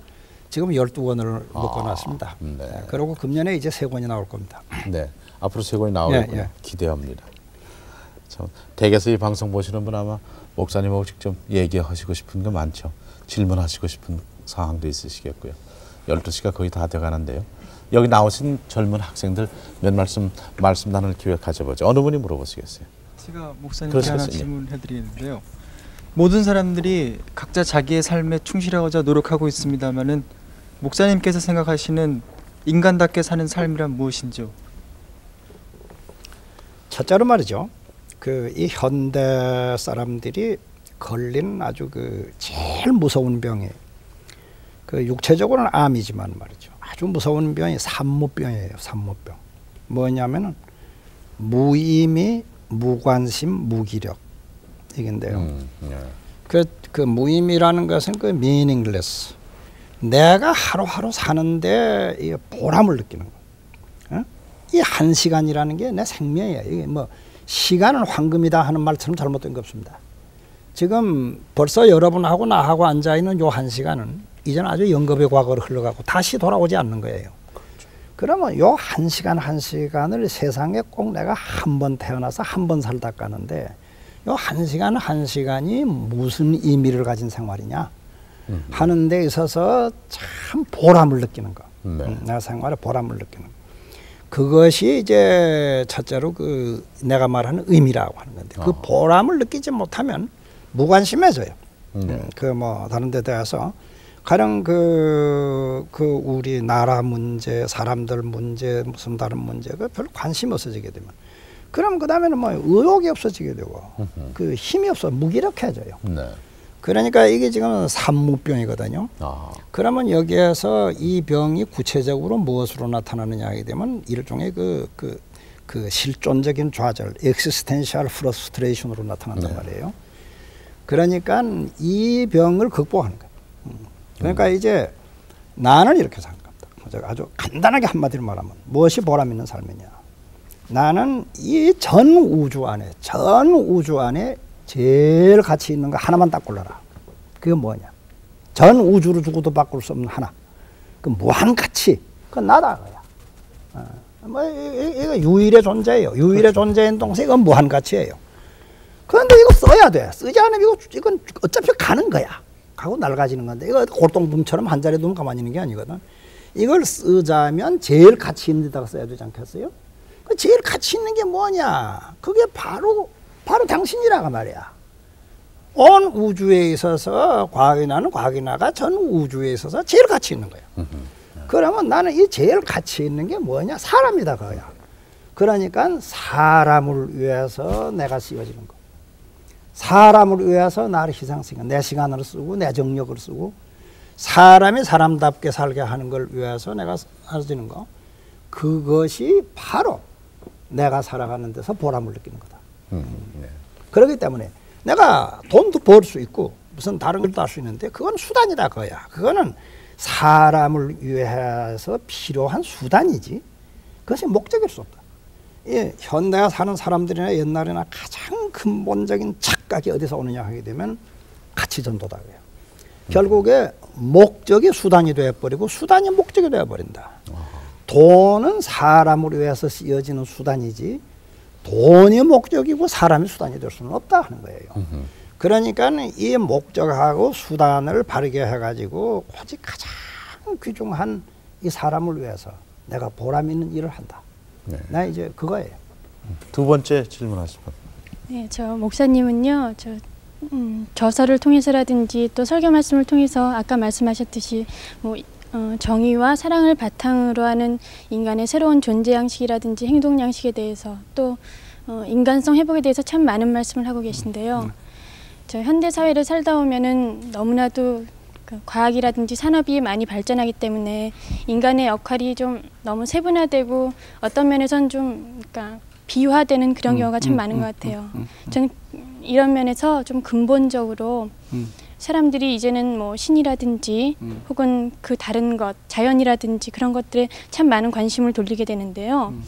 지금 12권을 묶어놨습니다. 네. 네, 그리고 금년에 이제 세 권이 나올 겁니다. 네. 앞으로 세 권이 나오겠군요. 예, 예. 기대합니다. 참 댁에서 이 방송 보시는 분 아마 목사님하고 직접 얘기하시고 싶은 거 많죠. 질문하시고 싶은 사항도 있으시겠고요. 12시가 거의 다 돼가는데요. 여기 나오신 젊은 학생들 몇 말씀 말씀 나눌 기회 가져보죠. 어느 분이 물어보시겠어요? 제가 목사님께 하나. 질문해드리는데요. 모든 사람들이 각자 자기의 삶에 충실하고자 노력하고 있습니다만은 목사님께서 생각하시는 인간답게 사는 삶이란 무엇인지요? 첫째로 말이죠. 그 이 현대 사람들이 걸린 아주 그 제일 무서운 병이 그 육체적으로는 암이지만 말이죠. 아주 무서운 병이 산모병이에요. 산모병. 뭐냐면은 무의미 무관심, 무기력 이건데요. 음, 예. 그, 그 무의미라는 것은 그 meaningless. 내가 하루하루 사는데 이 보람을 느끼는 거. 어? 이한 시간이라는 게 내 생명이에요. 이게 뭐 시간은 황금이다 하는 말처럼 잘못된 거 없습니다. 지금 벌써 여러분하고 나하고 앉아 있는 요 한 시간은 이제는 아주 영겁의 과거로 흘러가고 다시 돌아오지 않는 거예요. 그러면 요 한 시간 한 시간을 세상에 꼭 내가 한 번 태어나서 한 번 살다 가는데 요 한 시간 한 시간이 무슨 의미를 가진 생활이냐 하는 데 있어서 참 보람을 느끼는 거. 네. 음, 내가 생활에 보람을 느끼는 거. 그것이 이제 첫째로 그 내가 말하는 의미라고 하는 건데 그 어. 보람을 느끼지 못하면 무관심해져요. 네. 그뭐 다른 데 대해서 가령 그, 그 우리 나라 문제, 사람들 문제, 무슨 다른 문제, 그 별로 관심 없어지게 되면. 그럼 그 다음에는 뭐 의욕이 없어지게 되고, 그 힘이 없어, 무기력해져요. 네. 그러니까 이게 지금 산무병이거든요. 아, 그러면 여기에서 이 병이 구체적으로 무엇으로 나타나느냐 하게 되면 일종의 그, 그, 그 실존적인 좌절, existential frustration으로 나타난단 네. 말이에요. 그러니까 이 병을 극복하는 거예요. 음. 그러니까 이제 나는 이렇게 생각합니다. 제가 아주 간단하게 한마디로 말하면 무엇이 보람 있는 삶이냐. 나는 이 전 우주 안에, 전 우주 안에 제일 가치 있는 거 하나만 딱 골라라. 그게 뭐냐. 전 우주를 주고도 바꿀 수 없는 하나. 그 무한 가치. 그건 나다. 그야. 어, 뭐, 이- 이거 유일의 존재예요. 유일의 존재인 동생, 이건 무한 가치예요. 그런데 이거 써야 돼. 쓰지 않으면 이거, 이건 어차피 가는 거야. 가고 낡아지는 건데, 이거 골동품처럼 한 자리에 두면 가만히 있는 게 아니거든. 이걸 쓰자면 제일 가치 있는 데다가 써야 되지 않겠어요? 그 제일 가치 있는 게 뭐냐? 그게 바로, 바로 당신이라고 말이야. 온 우주에 있어서 과학이나는 과학이나가 전 우주에 있어서 제일 가치 있는 거야. 그러면 나는 이 제일 가치 있는 게 뭐냐? 사람이다 그거야. 그러니까 사람을 위해서 내가 쓰여지는 거. 사람을 위해서 나를 희생시켜 내 시간을 쓰고 내 정력을 쓰고 사람이 사람답게 살게 하는 걸 위해서 내가 쓰여지는 거. 그것이 바로 내가 살아가는 데서 보람을 느끼는 거다. 음, 네. 그렇기 때문에 내가 돈도 벌 수 있고 무슨 다른 것도 할 수 있는데 그건 수단이다 그거야. 그거는 사람을 위해서 필요한 수단이지. 그것이 목적일 수 없다. 예, 현대에 사는 사람들이나 옛날이나 가장 근본적인 착각이 어디서 오느냐 하게 되면 가치 전도다 그래요. 결국에 목적이 수단이 되어버리고 수단이 목적이 되어버린다. 돈은 사람을 위해서 쓰여지는 수단이지 돈이 목적이고 사람이 수단이 될 수는 없다 하는 거예요. 그러니까 이 목적하고 수단을 바르게 해가지고 오직 가장 귀중한 이 사람을 위해서 내가 보람 있는 일을 한다. 네. 나 이제 그거예요. 두 번째 질문하실 분. 네, 저 목사님은요, 저 음, 저서를 통해서라든지 또 설교 말씀을 통해서 아까 말씀하셨듯이 뭐 어, 정의와 사랑을 바탕으로 하는 인간의 새로운 존재 양식이라든지 행동 양식에 대해서 또 어, 인간성 회복에 대해서 참 많은 말씀을 하고 계신데요. 저 현대 사회를 살다 보면은 너무나도 그 과학이라든지 산업이 많이 발전하기 때문에 인간의 역할이 좀 너무 세분화되고 어떤 면에선 좀 그러니까 비유화되는 그런 음, 경우가 참 음, 많은 음, 것 같아요. 음, 저는 이런 면에서 좀 근본적으로 음. 사람들이 이제는 뭐 신이라든지 음. 혹은 그 다른 것, 자연이라든지 그런 것들에 참 많은 관심을 돌리게 되는데요. 음.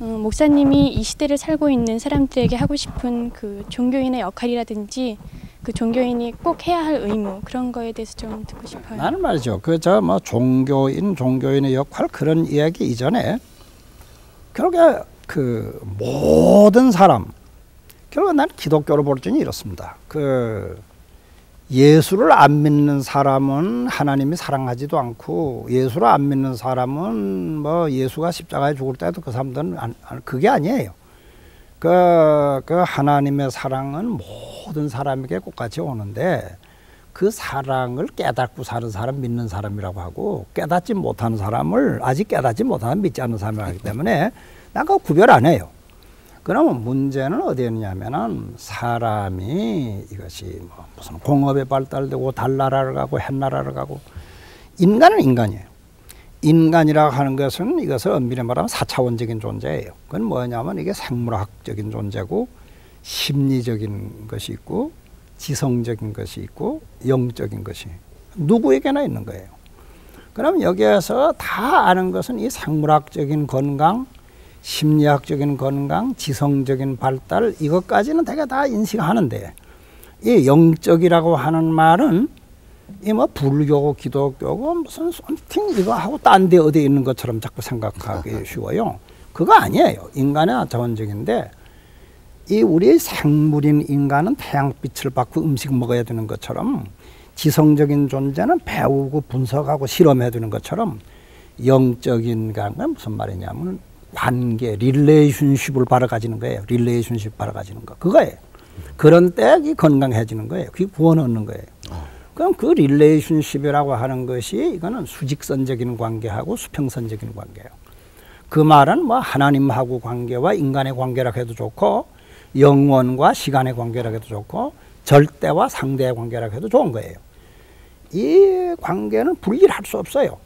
어, 목사님이 이 시대를 살고 있는 사람들에게 하고 싶은 그 종교인의 역할이라든지 그 종교인이 꼭 해야 할 의무 그런 거에 대해서 좀 듣고 싶어요. 나는 말이죠. 그 저 뭐 종교인 종교인의 역할 그런 이야기 이전에 결국에 그 모든 사람 결국 난 기독교로 볼 때는 이렇습니다. 그 예수를 안 믿는 사람은 하나님이 사랑하지도 않고 예수를 안 믿는 사람은 뭐 예수가 십자가에 죽을 때도 그 사람들은 안, 안- 그게 아니에요. 그, 그 하나님의 사랑은 모든 사람에게 똑같이 오는데 그 사랑을 깨닫고 사는 사람 믿는 사람이라고 하고 깨닫지 못하는 사람을 아직 깨닫지 못하는 믿지 않는 사람이기 때문에 난 그거 구별 안 해요. 그러면 문제는 어디에 있냐면은 사람이 이것이 뭐 무슨 공업에 발달되고 달나라를 가고 햇나라를 가고 인간은 인간이에요. 인간이라고 하는 것은 이것을 엄밀히 말하면 사차원적인 존재예요. 그건 뭐냐면 이게 생물학적인 존재고 심리적인 것이 있고 지성적인 것이 있고 영적인 것이 누구에게나 있는 거예요. 그럼 여기에서 다 아는 것은 이 생물학적인 건강, 심리학적인 건강, 지성적인 발달 이것까지는 대개 다 인식하는데 이 영적이라고 하는 말은 이 뭐 불교고 기독교고 무슨 썸팅 이거 하고 딴 데 어디 있는 것처럼 자꾸 생각하기 쉬워요. 그거 아니에요. 인간의 자원적인데 이 우리 생물인 인간은 태양빛을 받고 음식 먹어야 되는 것처럼 지성적인 존재는 배우고 분석하고 실험해야 되는 것처럼 영적인 인간은 무슨 말이냐면 관계, relationship을 바로 가지는 거예요. relationship 바로 가지는 거. 그거예요. 그런 때 건강해지는 거예요. 그게 구원 얻는 거예요. 그럼 그 relationship이라고 하는 것이 이거는 수직선적인 관계하고 수평선적인 관계예요. 그 말은 뭐 하나님하고 관계와 인간의 관계라 해도 좋고 영원과 시간의 관계라 해도 좋고 절대와 상대의 관계라 해도 좋은 거예요. 이 관계는 분리를 할수 없어요.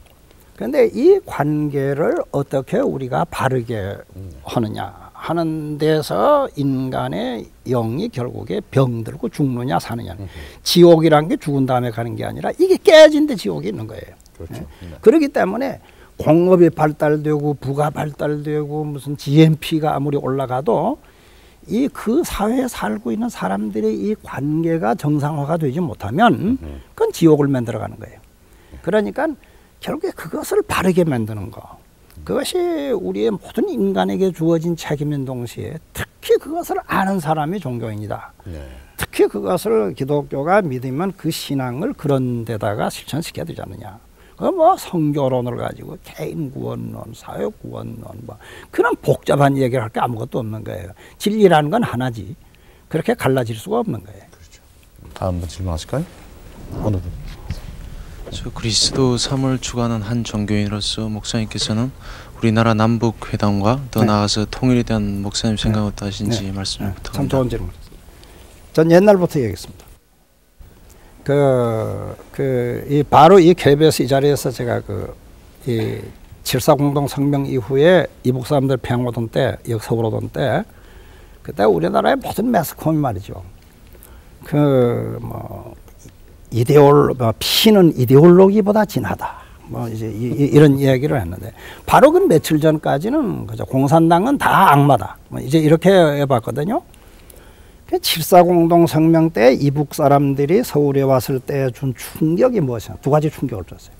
그런데 이 관계를 어떻게 우리가 바르게 하느냐 하는 데서 인간의 영이 결국에 병들고 죽느냐 사느냐. 지옥이란 게 죽은 다음에 가는 게 아니라 이게 깨진 데 지옥이 있는 거예요. 그렇죠. 예. 그렇기 때문에 공업이 발달되고 부가 발달되고 무슨 GNP가 아무리 올라가도 이 그 사회에 살고 있는 사람들의 이 관계가 정상화가 되지 못하면 그건 지옥을 만들어가는 거예요. 그러니까 결국에 그것을 바르게 만드는 거. 그것이 우리의 모든 인간에게 주어진 책임인 동시에 특히 그것을 아는 사람이 종교인이다. 네. 특히 그것을 기독교가 믿으면 그 신앙을 그런 데다가 실천시켜야 되지 않느냐. 그뭐 성교론을 가지고 개인 구원론, 사회 구원론 뭐 그런 복잡한 얘기를 할 게 아무것도 없는 거예요. 진리라는 건 하나지. 그렇게 갈라질 수가 없는 거예요. 다음 분 질문하실까요? 어느 분? 저 그리스도 삶을 추구하는 한 종교인으로서 목사님께서는 우리나라 남북 회담과 더 네. 나아가서 통일에 대한 목사님 생각 네. 말씀을 네, 참 부탁합니다. 좋은 질문. 전 옛날부터 얘기했습니다. 그, 그, 이 바로 이 KBS 이 자리에서 제가 그, 이 칠사공동 성명 이후에 이북 사람들 평양 오던 때, 여기 서울 오던 때, 그때 우리나라의 모든 매스컴이 말이죠. 그, 뭐, 이데올, 뭐, 피는 이데올로기보다 진하다. 뭐, 이제 이, 이- 이런 이야기를 했는데, 바로 그 며칠 전까지는, 그죠. 공산당은 다 악마다. 뭐 이제 이렇게 해봤거든요. 그 칠사공동 성명 때 이북 사람들이 서울에 왔을 때 준 충격이 무엇이냐? 두 가지 충격을 줬어요.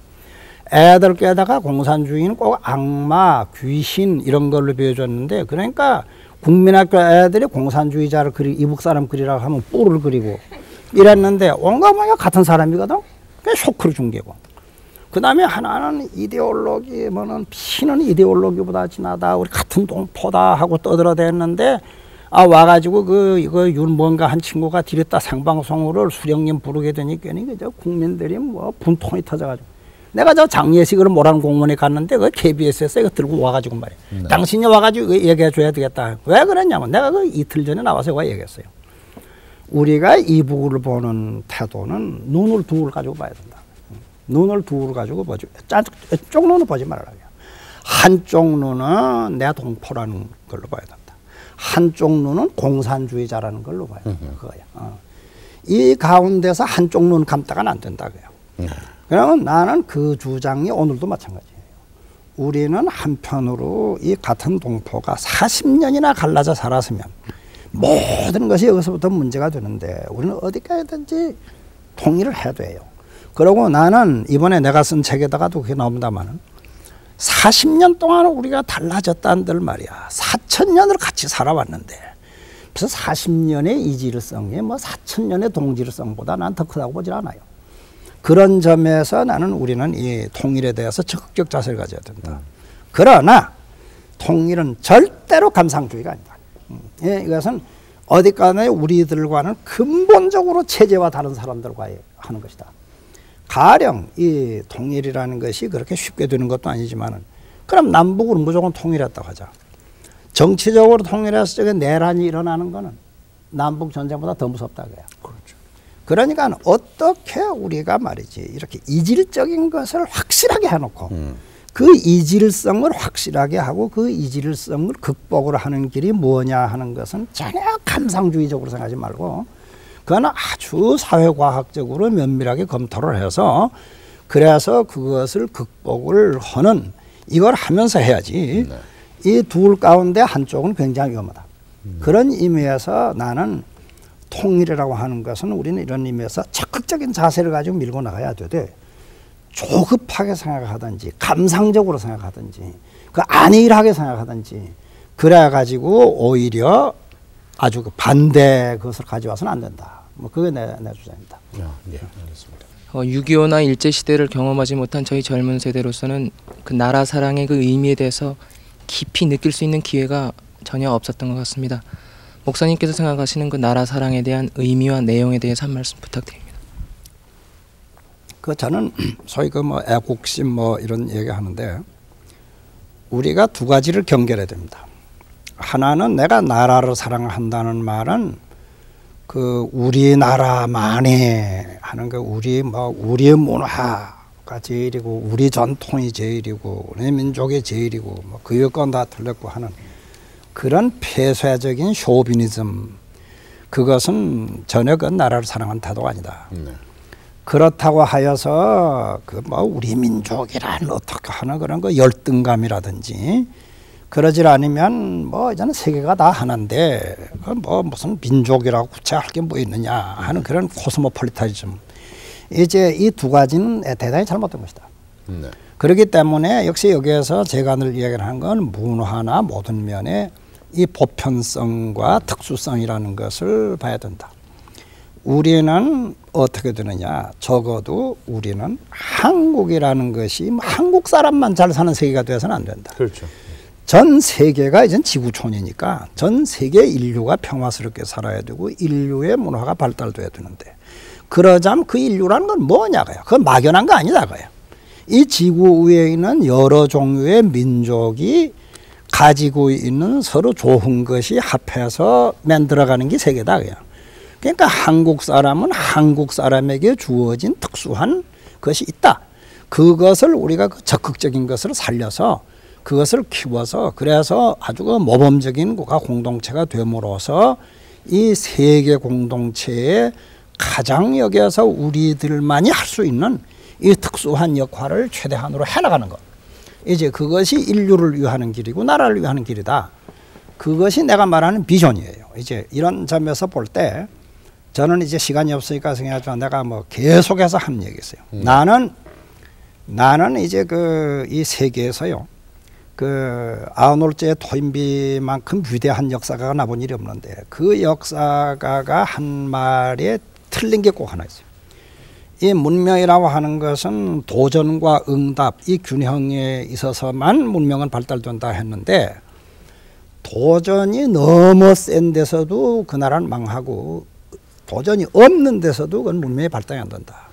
애들께다가 공산주의는 꼭 악마, 귀신 이런 걸로 비워줬는데 그러니까 국민학교 애들이 공산주의자를 그리 이북 사람 그리라고 하면 뿔을 그리고 이랬는데 온갖 모가 같은 사람이거든. 그 쇼크를 준 게고. 그 다음에 하나는 이데올로기, 뭐는 피는 이데올로기보다 진하다. 우리 같은 동포다 하고 떠들어댔는데 아 와가지고 그 이거 윤 뭔가 한 친구가 디렸다 생방송으로 수령님 부르게 되니까 그저 국민들이 뭐 분통이 터져가지고 내가 저 장례식으로 모란 공원에 갔는데 그 KBS에서 이거 들고 와가지고 말이야. 당신이 와가지고 얘기해 줘야 되겠다. 왜 그랬냐면 내가 그 이틀 전에 나와서 얘기했어요. 우리가 이 북을 보는 태도는 눈을 두를 가지고 봐야 된다. 눈을 두를 가지고 보지. 쪽 눈을 보지 말아라. 한쪽 눈은 내 동포라는 걸로 봐야 된다. 한쪽 눈은 공산주의자라는 걸로 봐야 된다. 그거야. 어. 이 가운데서 한쪽 눈 감다가는 안 된다. 그요. 그러면 나는 그 주장이 오늘도 마찬가지예요. 우리는 한편으로 이 같은 동포가 40년이나 갈라져 살았으면 모든 것이 여기서부터 문제가 되는데 우리는 어디까지든지 통일을 해야 돼요. 그러고 나는 이번에 내가 쓴 책에다가도 그게 나옵니다만은 40년 동안 우리가 달라졌다는들 말이야. 4천 년을 같이 살아왔는데 그래서 40년의 이질성에 뭐 4천 년의 동질성보다 난 더 크다고 보질 않아요. 그런 점에서 나는 우리는 이 통일에 대해서 적극적 자세를 가져야 된다. 그러나 통일은 절대로 감상주의가 아니다. 음, 예, 이것은 어디까지 우리들과는 근본적으로 체제와 다른 사람들과 하는 것이다. 가령 이 통일이라는 것이 그렇게 쉽게 되는 것도 아니지만은 그럼 남북으로 무조건 통일했다고 하자. 정치적으로 통일해서 저게 내란이 일어나는 거는 남북 전쟁보다 더 무섭다 그래요. 그렇죠. 그러니까 어떻게 우리가 말이지 이렇게 이질적인 것을 확실하게 해놓고 음. 그 이질성을 확실하게 하고 그 이질성을 극복을 하는 길이 뭐냐 하는 것은 전혀 감상주의적으로 생각하지 말고 그거는 아주 사회과학적으로 면밀하게 검토를 해서 그래서 그것을 극복을 하는 이걸 하면서 해야지. 이둘 가운데 한쪽은 굉장히 위험하다. 그런 의미에서 나는 통일이라고 하는 것은 우리는 이런 의미에서 적극적인 자세를 가지고 밀고 나가야 되되 조급하게 생각하든지 감상적으로 생각하든지 그 안일하게 생각하든지 그래 가지고 오히려 아주 그 반대 그것을 가져와서는 안 된다. 뭐 그게 내, 내 주장입니다. 야, 예, 알겠습니다. 어, 6.25나 일제 시대를 경험하지 못한 저희 젊은 세대로서는 그 나라 사랑의 그 의미에 대해서 깊이 느낄 수 있는 기회가 전혀 없었던 것 같습니다. 목사님께서 생각하시는 그 나라 사랑에 대한 의미와 내용에 대해서 한 말씀 부탁드립니다. 그 저는 소위 그 뭐 애국심 뭐 이런 얘기 하는데 우리가 두 가지를 경계해야 됩니다. 하나는 내가 나라를 사랑한다는 말은 그 우리나라만이 하는 그 우리 뭐 우리의 문화가 제일이고 우리 전통이 제일이고 우리 민족이 제일이고 뭐 그 여건 다 틀렸고 하는 그런 폐쇄적인 쇼비니즘 그것은 전혀 그 나라를 사랑하는 태도가 아니다. 네. 그렇다고 하여서 그 뭐 우리 민족이란 어떻게 하는 그런 그 열등감이라든지 그러질 않으면 뭐 이제는 세계가 다 하나인데 그뭐 무슨 민족이라고 구체할 게 뭐 있느냐 하는 그런 코스모폴리타니즘 이제 이 두 가지는 대단히 잘못된 것이다. 네. 그렇기 때문에 역시 여기에서 제가 늘 이야기를 한 건 문화나 모든 면에 이 보편성과 특수성이라는 것을 봐야 된다. 우리는 어떻게 되느냐? 적어도 우리는 한국이라는 것이 뭐 한국 사람만 잘 사는 세계가 되어서는 안 된다. 그렇죠. 전 세계가 이젠 지구촌이니까 전 세계 인류가 평화스럽게 살아야 되고 인류의 문화가 발달돼야 되는데 그러자면 그 인류라는 건 뭐냐고요? 그건 막연한 거 아니다고요. 이 지구 위에 있는 여러 종류의 민족이 가지고 있는 서로 좋은 것이 합해서 만들어가는 게 세계다 그요. 그러니까 한국 사람은 한국 사람에게 주어진 특수한 것이 있다. 그것을 우리가 그 적극적인 것을 살려서 그것을 키워서 그래서 아주 그 모범적인 국가 공동체가 됨으로써 이 세계 공동체에 가장 여기에서 우리들만이 할 수 있는 이 특수한 역할을 최대한으로 해나가는 것. 이제 그것이 인류를 위하는 길이고 나라를 위하는 길이다. 그것이 내가 말하는 비전이에요. 이제 이런 점에서 볼 때 저는 이제 시간이 없으니까 생각하지만 내가 뭐 계속해서 한 얘기 있어요. 나는 나는 이제 그 이 세계에서요. 그 아놀드의 토인비만큼 위대한 역사가가 나본 일이 없는데 그 역사가가 한 말에 틀린 게 꼭 하나 있어요. 이 문명이라고 하는 것은 도전과 응답 이 균형에 있어서만 문명은 발달된다 했는데 도전이 너무 센 데서도 그 나라는 망하고 도전이 없는 데서도 그건 문명이 발달이 안 된다.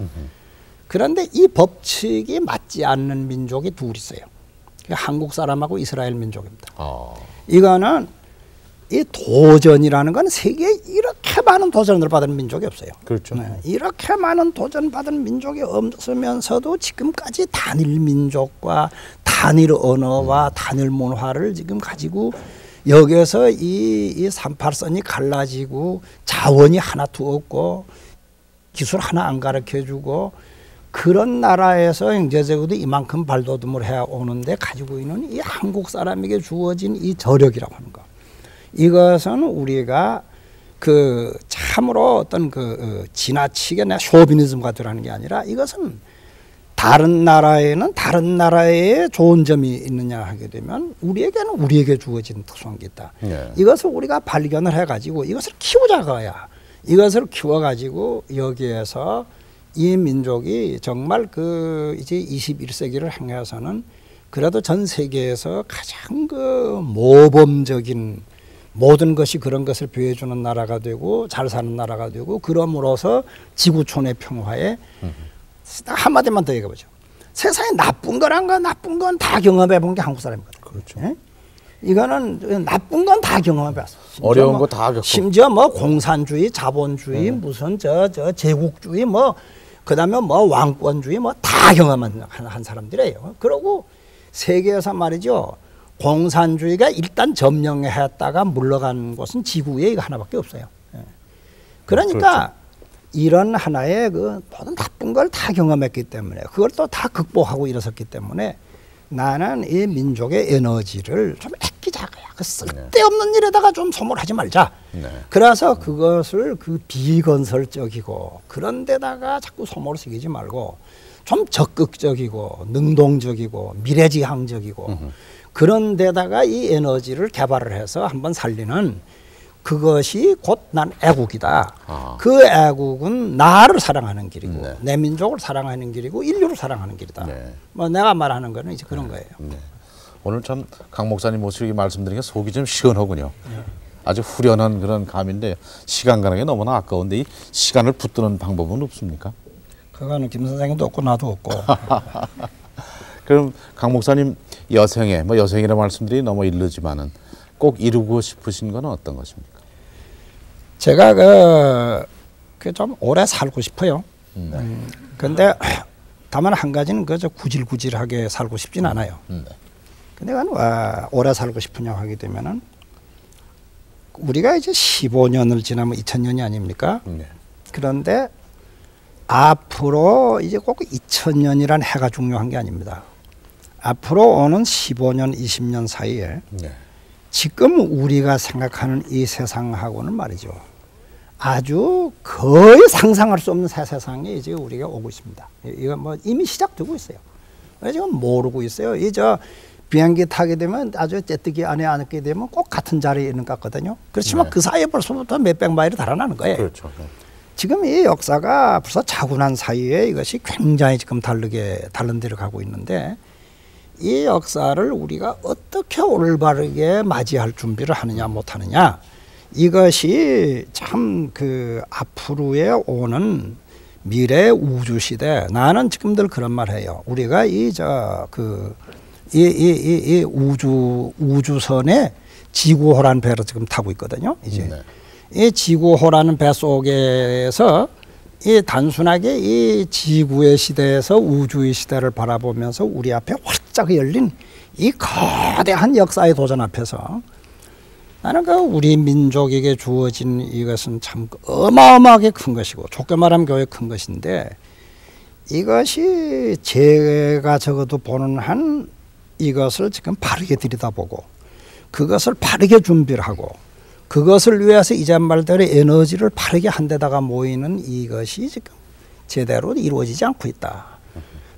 그런데 이 법칙이 맞지 않는 민족이 둘 있어요. 한국 사람하고 이스라엘 민족입니다. 아, 이거는 이 도전이라는 건 세계에 이렇게 많은 도전을 받은 민족이 없어요. 그렇죠. 네, 이렇게 많은 도전 받은 민족이 없으면서도 지금까지 단일 민족과 단일 언어와 단일 문화를 지금 가지고 여기에서 이, 이 38선이 갈라지고 자원이 하나도 없고 기술 하나 안 가르쳐 주고 그런 나라에서 경제적으로도 이만큼 발돋움을 해 오는데 가지고 있는 이 한국 사람에게 주어진 이 저력이라고 하는 거. 이것은 우리가 그 참으로 어떤 그 어, 지나치게 내 쇼비니즘 같으라는 게 아니라 이것은 다른 나라에는 다른 나라에 좋은 점이 있느냐 하게 되면 우리에게는 우리에게 주어진 특수한 게 있다. 예. 이것을 우리가 발견을 해가지고 이것을 키우자가야 이것을 키워가지고 여기에서 이 민족이 정말 그 이제 21세기를 향해서는 그래도 전 세계에서 가장 그 모범적인 모든 것이 그런 것을 보여주는 나라가 되고 잘 사는 나라가 되고 그럼으로써 지구촌의 평화에 한마디만 더 얘기해보죠. 세상에 나쁜 거란 건 나쁜 건 다 경험해 본 게 한국 사람이거든. 그렇죠. 예? 이거는 나쁜 건 다 경험해 봤어. 어려운 뭐 거다 겪고. 심지어 뭐 공산주의, 자본주의, 음. 무슨 저 저 제국주의 뭐 그다음에 뭐 왕권주의 뭐 다 경험한 한, 한 사람들이에요. 그러고 세계에서 말이죠. 공산주의가 일단 점령했다가 물러간 곳은 지구에 이거 하나밖에 없어요. 예. 그러니까 이런 하나의 그 모든 나쁜 걸 다 경험했기 때문에 그걸 또 다 극복하고 일어섰기 때문에 나는 이 민족의 에너지를 좀 아끼자고요. 그 쓸데없는 일에다가 좀 소모하지 말자. 네. 그래서 그것을 그 비건설적이고 그런 데다가 자꾸 소모를 새기지 말고 좀 적극적이고 능동적이고 미래지향적이고 그런 데다가 이 에너지를 개발을 해서 한번 살리는 그것이 곧 난 애국이다. 아. 그 애국은 나를 사랑하는 길이고 네. 내 민족을 사랑하는 길이고 인류를 사랑하는 길이다. 네. 뭐 내가 말하는 거는 이제 그런 거예요. 네. 오늘 참 강 목사님 모시고 이렇게 말씀드리니까 속이 좀 시원하군요. 아주 후련한 그런 감인데 시간 가는 게 너무나 아까운데 이 시간을 붙드는 방법은 없습니까? 그거는 김 선생님도 없고 나도 없고 그럼 강 목사님 여생에 뭐 여생이라 말씀드리 너무 일르지만은 꼭 이루고 싶으신 건 어떤 것입니까? 제가 그, 그좀 오래 살고 싶어요. 음, 근데 다만 한 가지는 그저 구질구질하게 살고 싶진 않아요. 네. 근데 그 와, 오래 살고 싶으냐 하게 되면은 우리가 이제 15년을 지나면 2000년이 아닙니까? 네. 그런데 앞으로 이제 꼭 2000년이란 해가 중요한 게 아닙니다. 앞으로 오는 15년, 20년 사이에 네. 지금 우리가 생각하는 이 세상하고는 말이죠. 아주 거의 상상할 수 없는 새 세상에 이제 우리가 오고 있습니다. 이- 이거 뭐 이미 시작되고 있어요. 왜 지금 모르고 있어요. 이 저 비행기 타게 되면 아주 째뜨기 안에 앉게 되면 꼭 같은 자리에 있는 것 같거든요. 그렇지만 네. 그 사이에 벌써부터 몇백 마일이 달아나는 거예요. 그렇죠. 네. 지금 이 역사가 벌써 자군한 사이에 이것이 굉장히 지금 다르게 다른 데로 가고 있는데 이 역사를 우리가 어떻게 올바르게 맞이할 준비를 하느냐 못하느냐 이것이 참 그 앞으로에 오는 미래 우주 시대. 나는 지금들 그런 말 해요. 우리가 이 저 그 이 이 이 이 우주 우주선에 지구호란 배를 지금 타고 있거든요. 이제. 네. 이 지구호라는 배 속에서 이 단순하게 이 지구의 시대에서 우주의 시대를 바라보면서 우리 앞에 활짝 열린 이 거대한 역사의 도전 앞에서 나는 그 우리 민족에게 주어진 이것은 참 어마어마하게 큰 것이고 좋게 말하면 교회 큰 것인데 이것이 제가 적어도 보는 한 이것을 지금 바르게 들여다보고 그것을 바르게 준비를 하고 그것을 위해서 이제 말대로 에너지를 바르게 한 데다가 모이는 이것이 지금 제대로 이루어지지 않고 있다.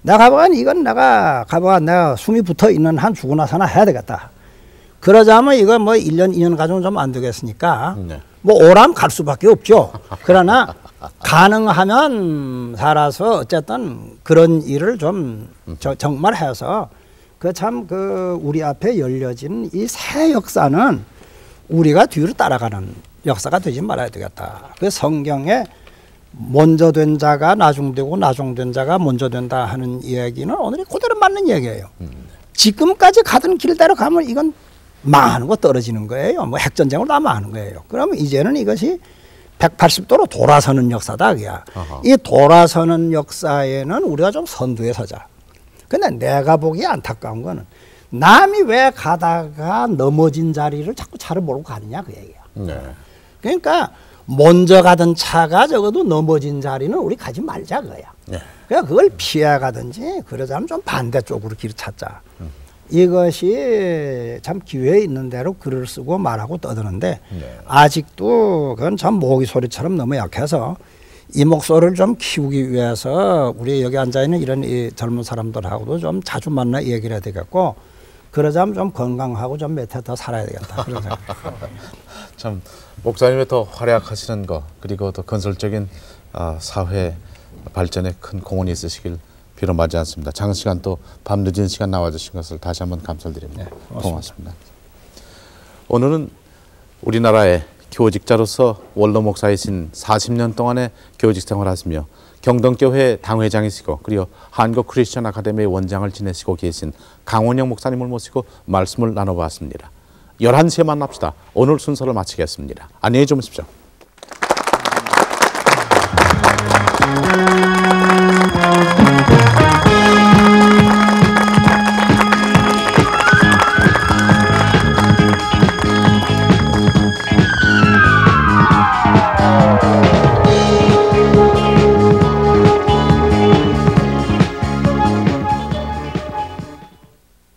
내가 가보면 이건 내가 가보면 내가 숨이 붙어 있는 한 죽고 나서나 해야 되겠다. 그러자면 이거 뭐 1년, 2년 가지고는 좀 안 되겠으니까 네. 뭐 오람 갈 수밖에 없죠. 그러나 가능하면 살아서 어쨌든 그런 일을 좀 저, 정말 해서 그참그 우리 앞에 열려진 이 새 역사는 우리가 뒤로 따라가는 역사가 되지 말아야 되겠다. 그 성경에 먼저 된 자가 나중되고 나중된 자가 먼저 된다 하는 이야기는 오늘이 그대로 맞는 얘기예요. 지금까지 가던 길대로 가면 이건 망하는 거 떨어지는 거예요. 뭐 핵전쟁으로 다 망하는 거예요. 그러면 이제는 이것이 180도로 돌아서는 역사다. 그야. 아하. 이 돌아서는 역사에는 우리가 좀 선두에 서자. 근데 내가 보기에 안타까운 거는 남이 왜 가다가 넘어진 자리를 자꾸 차를 몰고 가느냐 그 얘기야. 네. 그러니까 먼저 가던 차가 적어도 넘어진 자리는 우리 가지 말자 그거야. 네. 그러니까 그걸 피해 가든지 그러자면 좀 반대쪽으로 길을 찾자. 이것이 참 기회에 있는 대로 글을 쓰고 말하고 떠드는데 네. 아직도 그건 참 모기 소리처럼 너무 약해서 이 목소리를 좀 키우기 위해서 우리 여기 앉아 있는 이런 이 젊은 사람들하고도 좀 자주 만나 얘기를 해야 되겠고 그러자면 좀 건강하고 좀 몇해 더 살아야 되겠다. 그런 생각. 참 목사님의 더 활약하시는 거 그리고 더 건설적인 아, 사회 발전에 큰 공헌이 있으시길 비록 맞지 않습니다. 장시간 또 밤늦은 시간 나와주신 것을 다시 한번 감사드립니다. 네, 고맙습니다. 고맙습니다. 오늘은 우리나라의 교직자로서 원로 목사이신 40년 동안의 교직 생활하시며 경동교회 당회장이시고 그리고 한국 크리스천 아카데미 원장을 지내시고 계신 강원영 목사님을 모시고 말씀을 나눠봤습니다. 11시에 만납시다. 오늘 순서를 마치겠습니다. 안녕히 주무십시오.